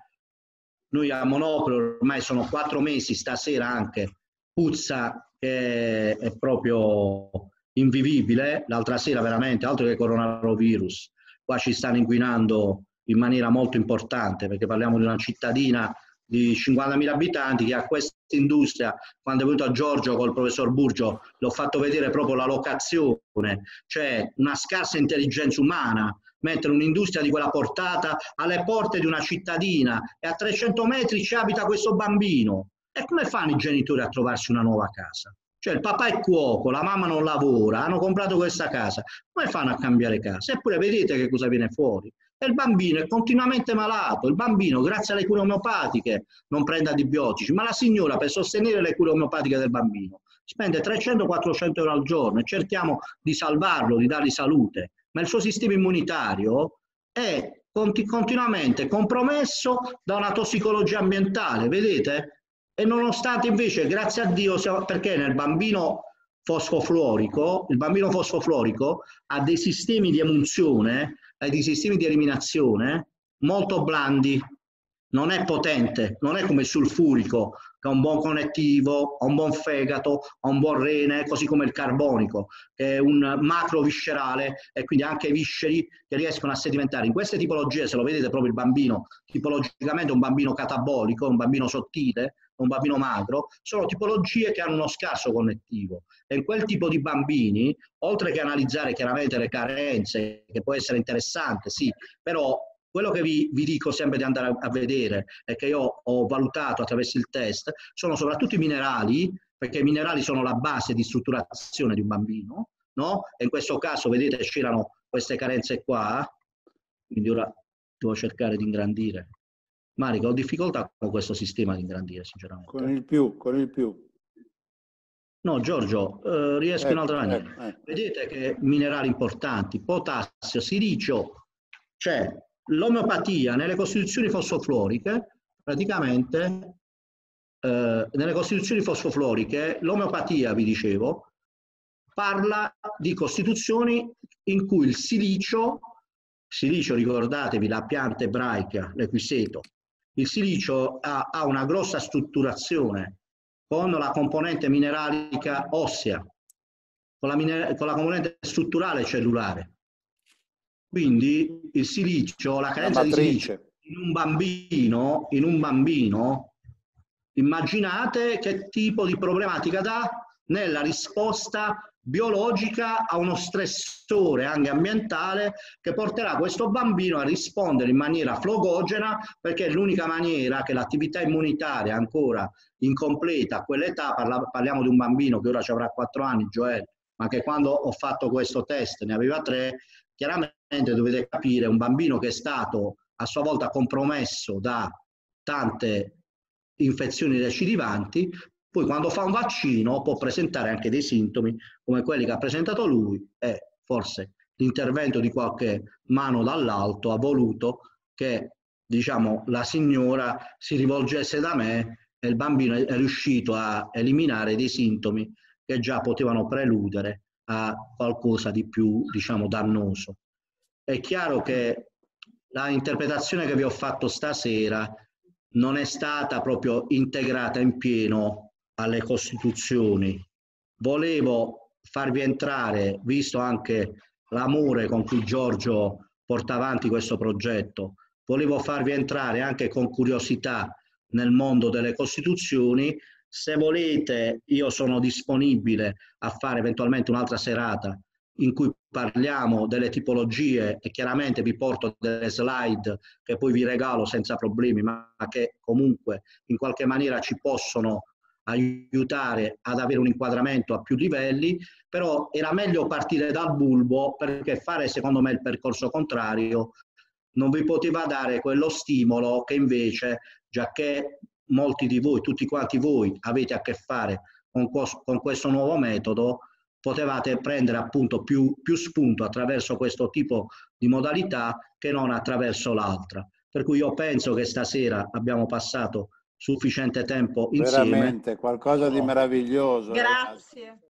noi a Monopoli ormai sono quattro mesi, stasera anche, puzza che è proprio invivibile, l'altra sera veramente, altro che coronavirus, qua ci stanno inquinando in maniera molto importante perché parliamo di una cittadina di 50.000 abitanti che ha questa industria, quando è venuto a Giorgio col professor Burgio, l'ho fatto vedere proprio la locazione, cioè una scarsa intelligenza umana, mettere un'industria di quella portata alle porte di una cittadina e a 300 metri ci abita questo bambino. E come fanno i genitori a trovarsi una nuova casa? Cioè il papà è cuoco, la mamma non lavora, hanno comprato questa casa, come fanno a cambiare casa? Eppure vedete che cosa viene fuori. E il bambino è continuamente malato, il bambino grazie alle cure omeopatiche non prende antibiotici, ma la signora per sostenere le cure omeopatiche del bambino spende 300-400 euro al giorno e cerchiamo di salvarlo, di dargli salute, ma il suo sistema immunitario è continuamente compromesso da una tossicologia ambientale, vedete? E nonostante invece, grazie a Dio, perché nel bambino fosfofluorico, il bambino fosfofluorico ha dei sistemi di emulsione ha dei sistemi di eliminazione molto blandi, non è potente, non è come il sulfurico che ha un buon connettivo, ha un buon fegato, ha un buon rene, così come il carbonico, che è un macro viscerale e quindi anche visceri che riescono a sedimentare. In queste tipologie, se lo vedete proprio il bambino, tipologicamente un bambino catabolico, un bambino sottile, un bambino magro, sono tipologie che hanno uno scarso connettivo e in quel tipo di bambini, oltre che analizzare chiaramente le carenze, che può essere interessante, sì, però quello che vi, vi, dico sempre di andare a, vedere e che io ho valutato attraverso il test sono soprattutto i minerali, perché i minerali sono la base di strutturazione di un bambino, no? E in questo caso, vedete, c'erano queste carenze qua, quindi ora devo cercare di ingrandire. Marico, ho difficoltà con questo sistema di ingrandire, sinceramente. Con il più, con il più. No, Giorgio, eh, riesco ecco, in un'altra maniera. Ecco, ecco. Vedete che minerali importanti, potassio, silicio, c'è l'omeopatia nelle costituzioni fosfofloriche, praticamente eh, nelle costituzioni fosfofloriche, l'omeopatia, vi dicevo, parla di costituzioni in cui il silicio, silicio ricordatevi la pianta ebraica, l'equiseto, il silicio ha, ha una grossa strutturazione con la componente mineralica ossea, con la, con la componente strutturale cellulare. Quindi il silicio, la carenza la di silicio in un bambino, in un bambino, immaginate che tipo di problematica dà nella risposta biologica a uno stressore anche ambientale che porterà questo bambino a rispondere in maniera flogogena perché è l'unica maniera che l'attività immunitaria ancora incompleta a quell'età, parliamo di un bambino che ora ci avrà 4 anni, Joel, ma che quando ho fatto questo test ne aveva 3, chiaramente dovete capire un bambino che è stato a sua volta compromesso da tante infezioni recidivanti poi quando fa un vaccino può presentare anche dei sintomi come quelli che ha presentato lui e forse l'intervento di qualche mano dall'alto ha voluto che diciamo, la signora si rivolgesse da me e il bambino è riuscito a eliminare dei sintomi che già potevano preludere a qualcosa di più diciamo, dannoso. È chiaro che la interpretazione che vi ho fatto stasera non è stata proprio integrata in pieno alle Costituzioni. Volevo farvi entrare, visto anche l'amore con cui Giorgio porta avanti questo progetto, volevo farvi entrare anche con curiosità nel mondo delle Costituzioni. Se volete, io sono disponibile a fare eventualmente un'altra serata in cui parliamo delle tipologie e chiaramente vi porto delle slide che poi vi regalo senza problemi, ma che comunque in qualche maniera ci possono aiutare ad avere un inquadramento a più livelli, però era meglio partire dal bulbo perché fare secondo me il percorso contrario non vi poteva dare quello stimolo che invece, già che molti di voi, tutti quanti voi avete a che fare con, con questo nuovo metodo, potevate prendere appunto più, più spunto attraverso questo tipo di modalità che non attraverso l'altra. Per cui io penso che stasera abbiamo passato sufficiente tempo insieme. Veramente, qualcosa di meraviglioso. Grazie.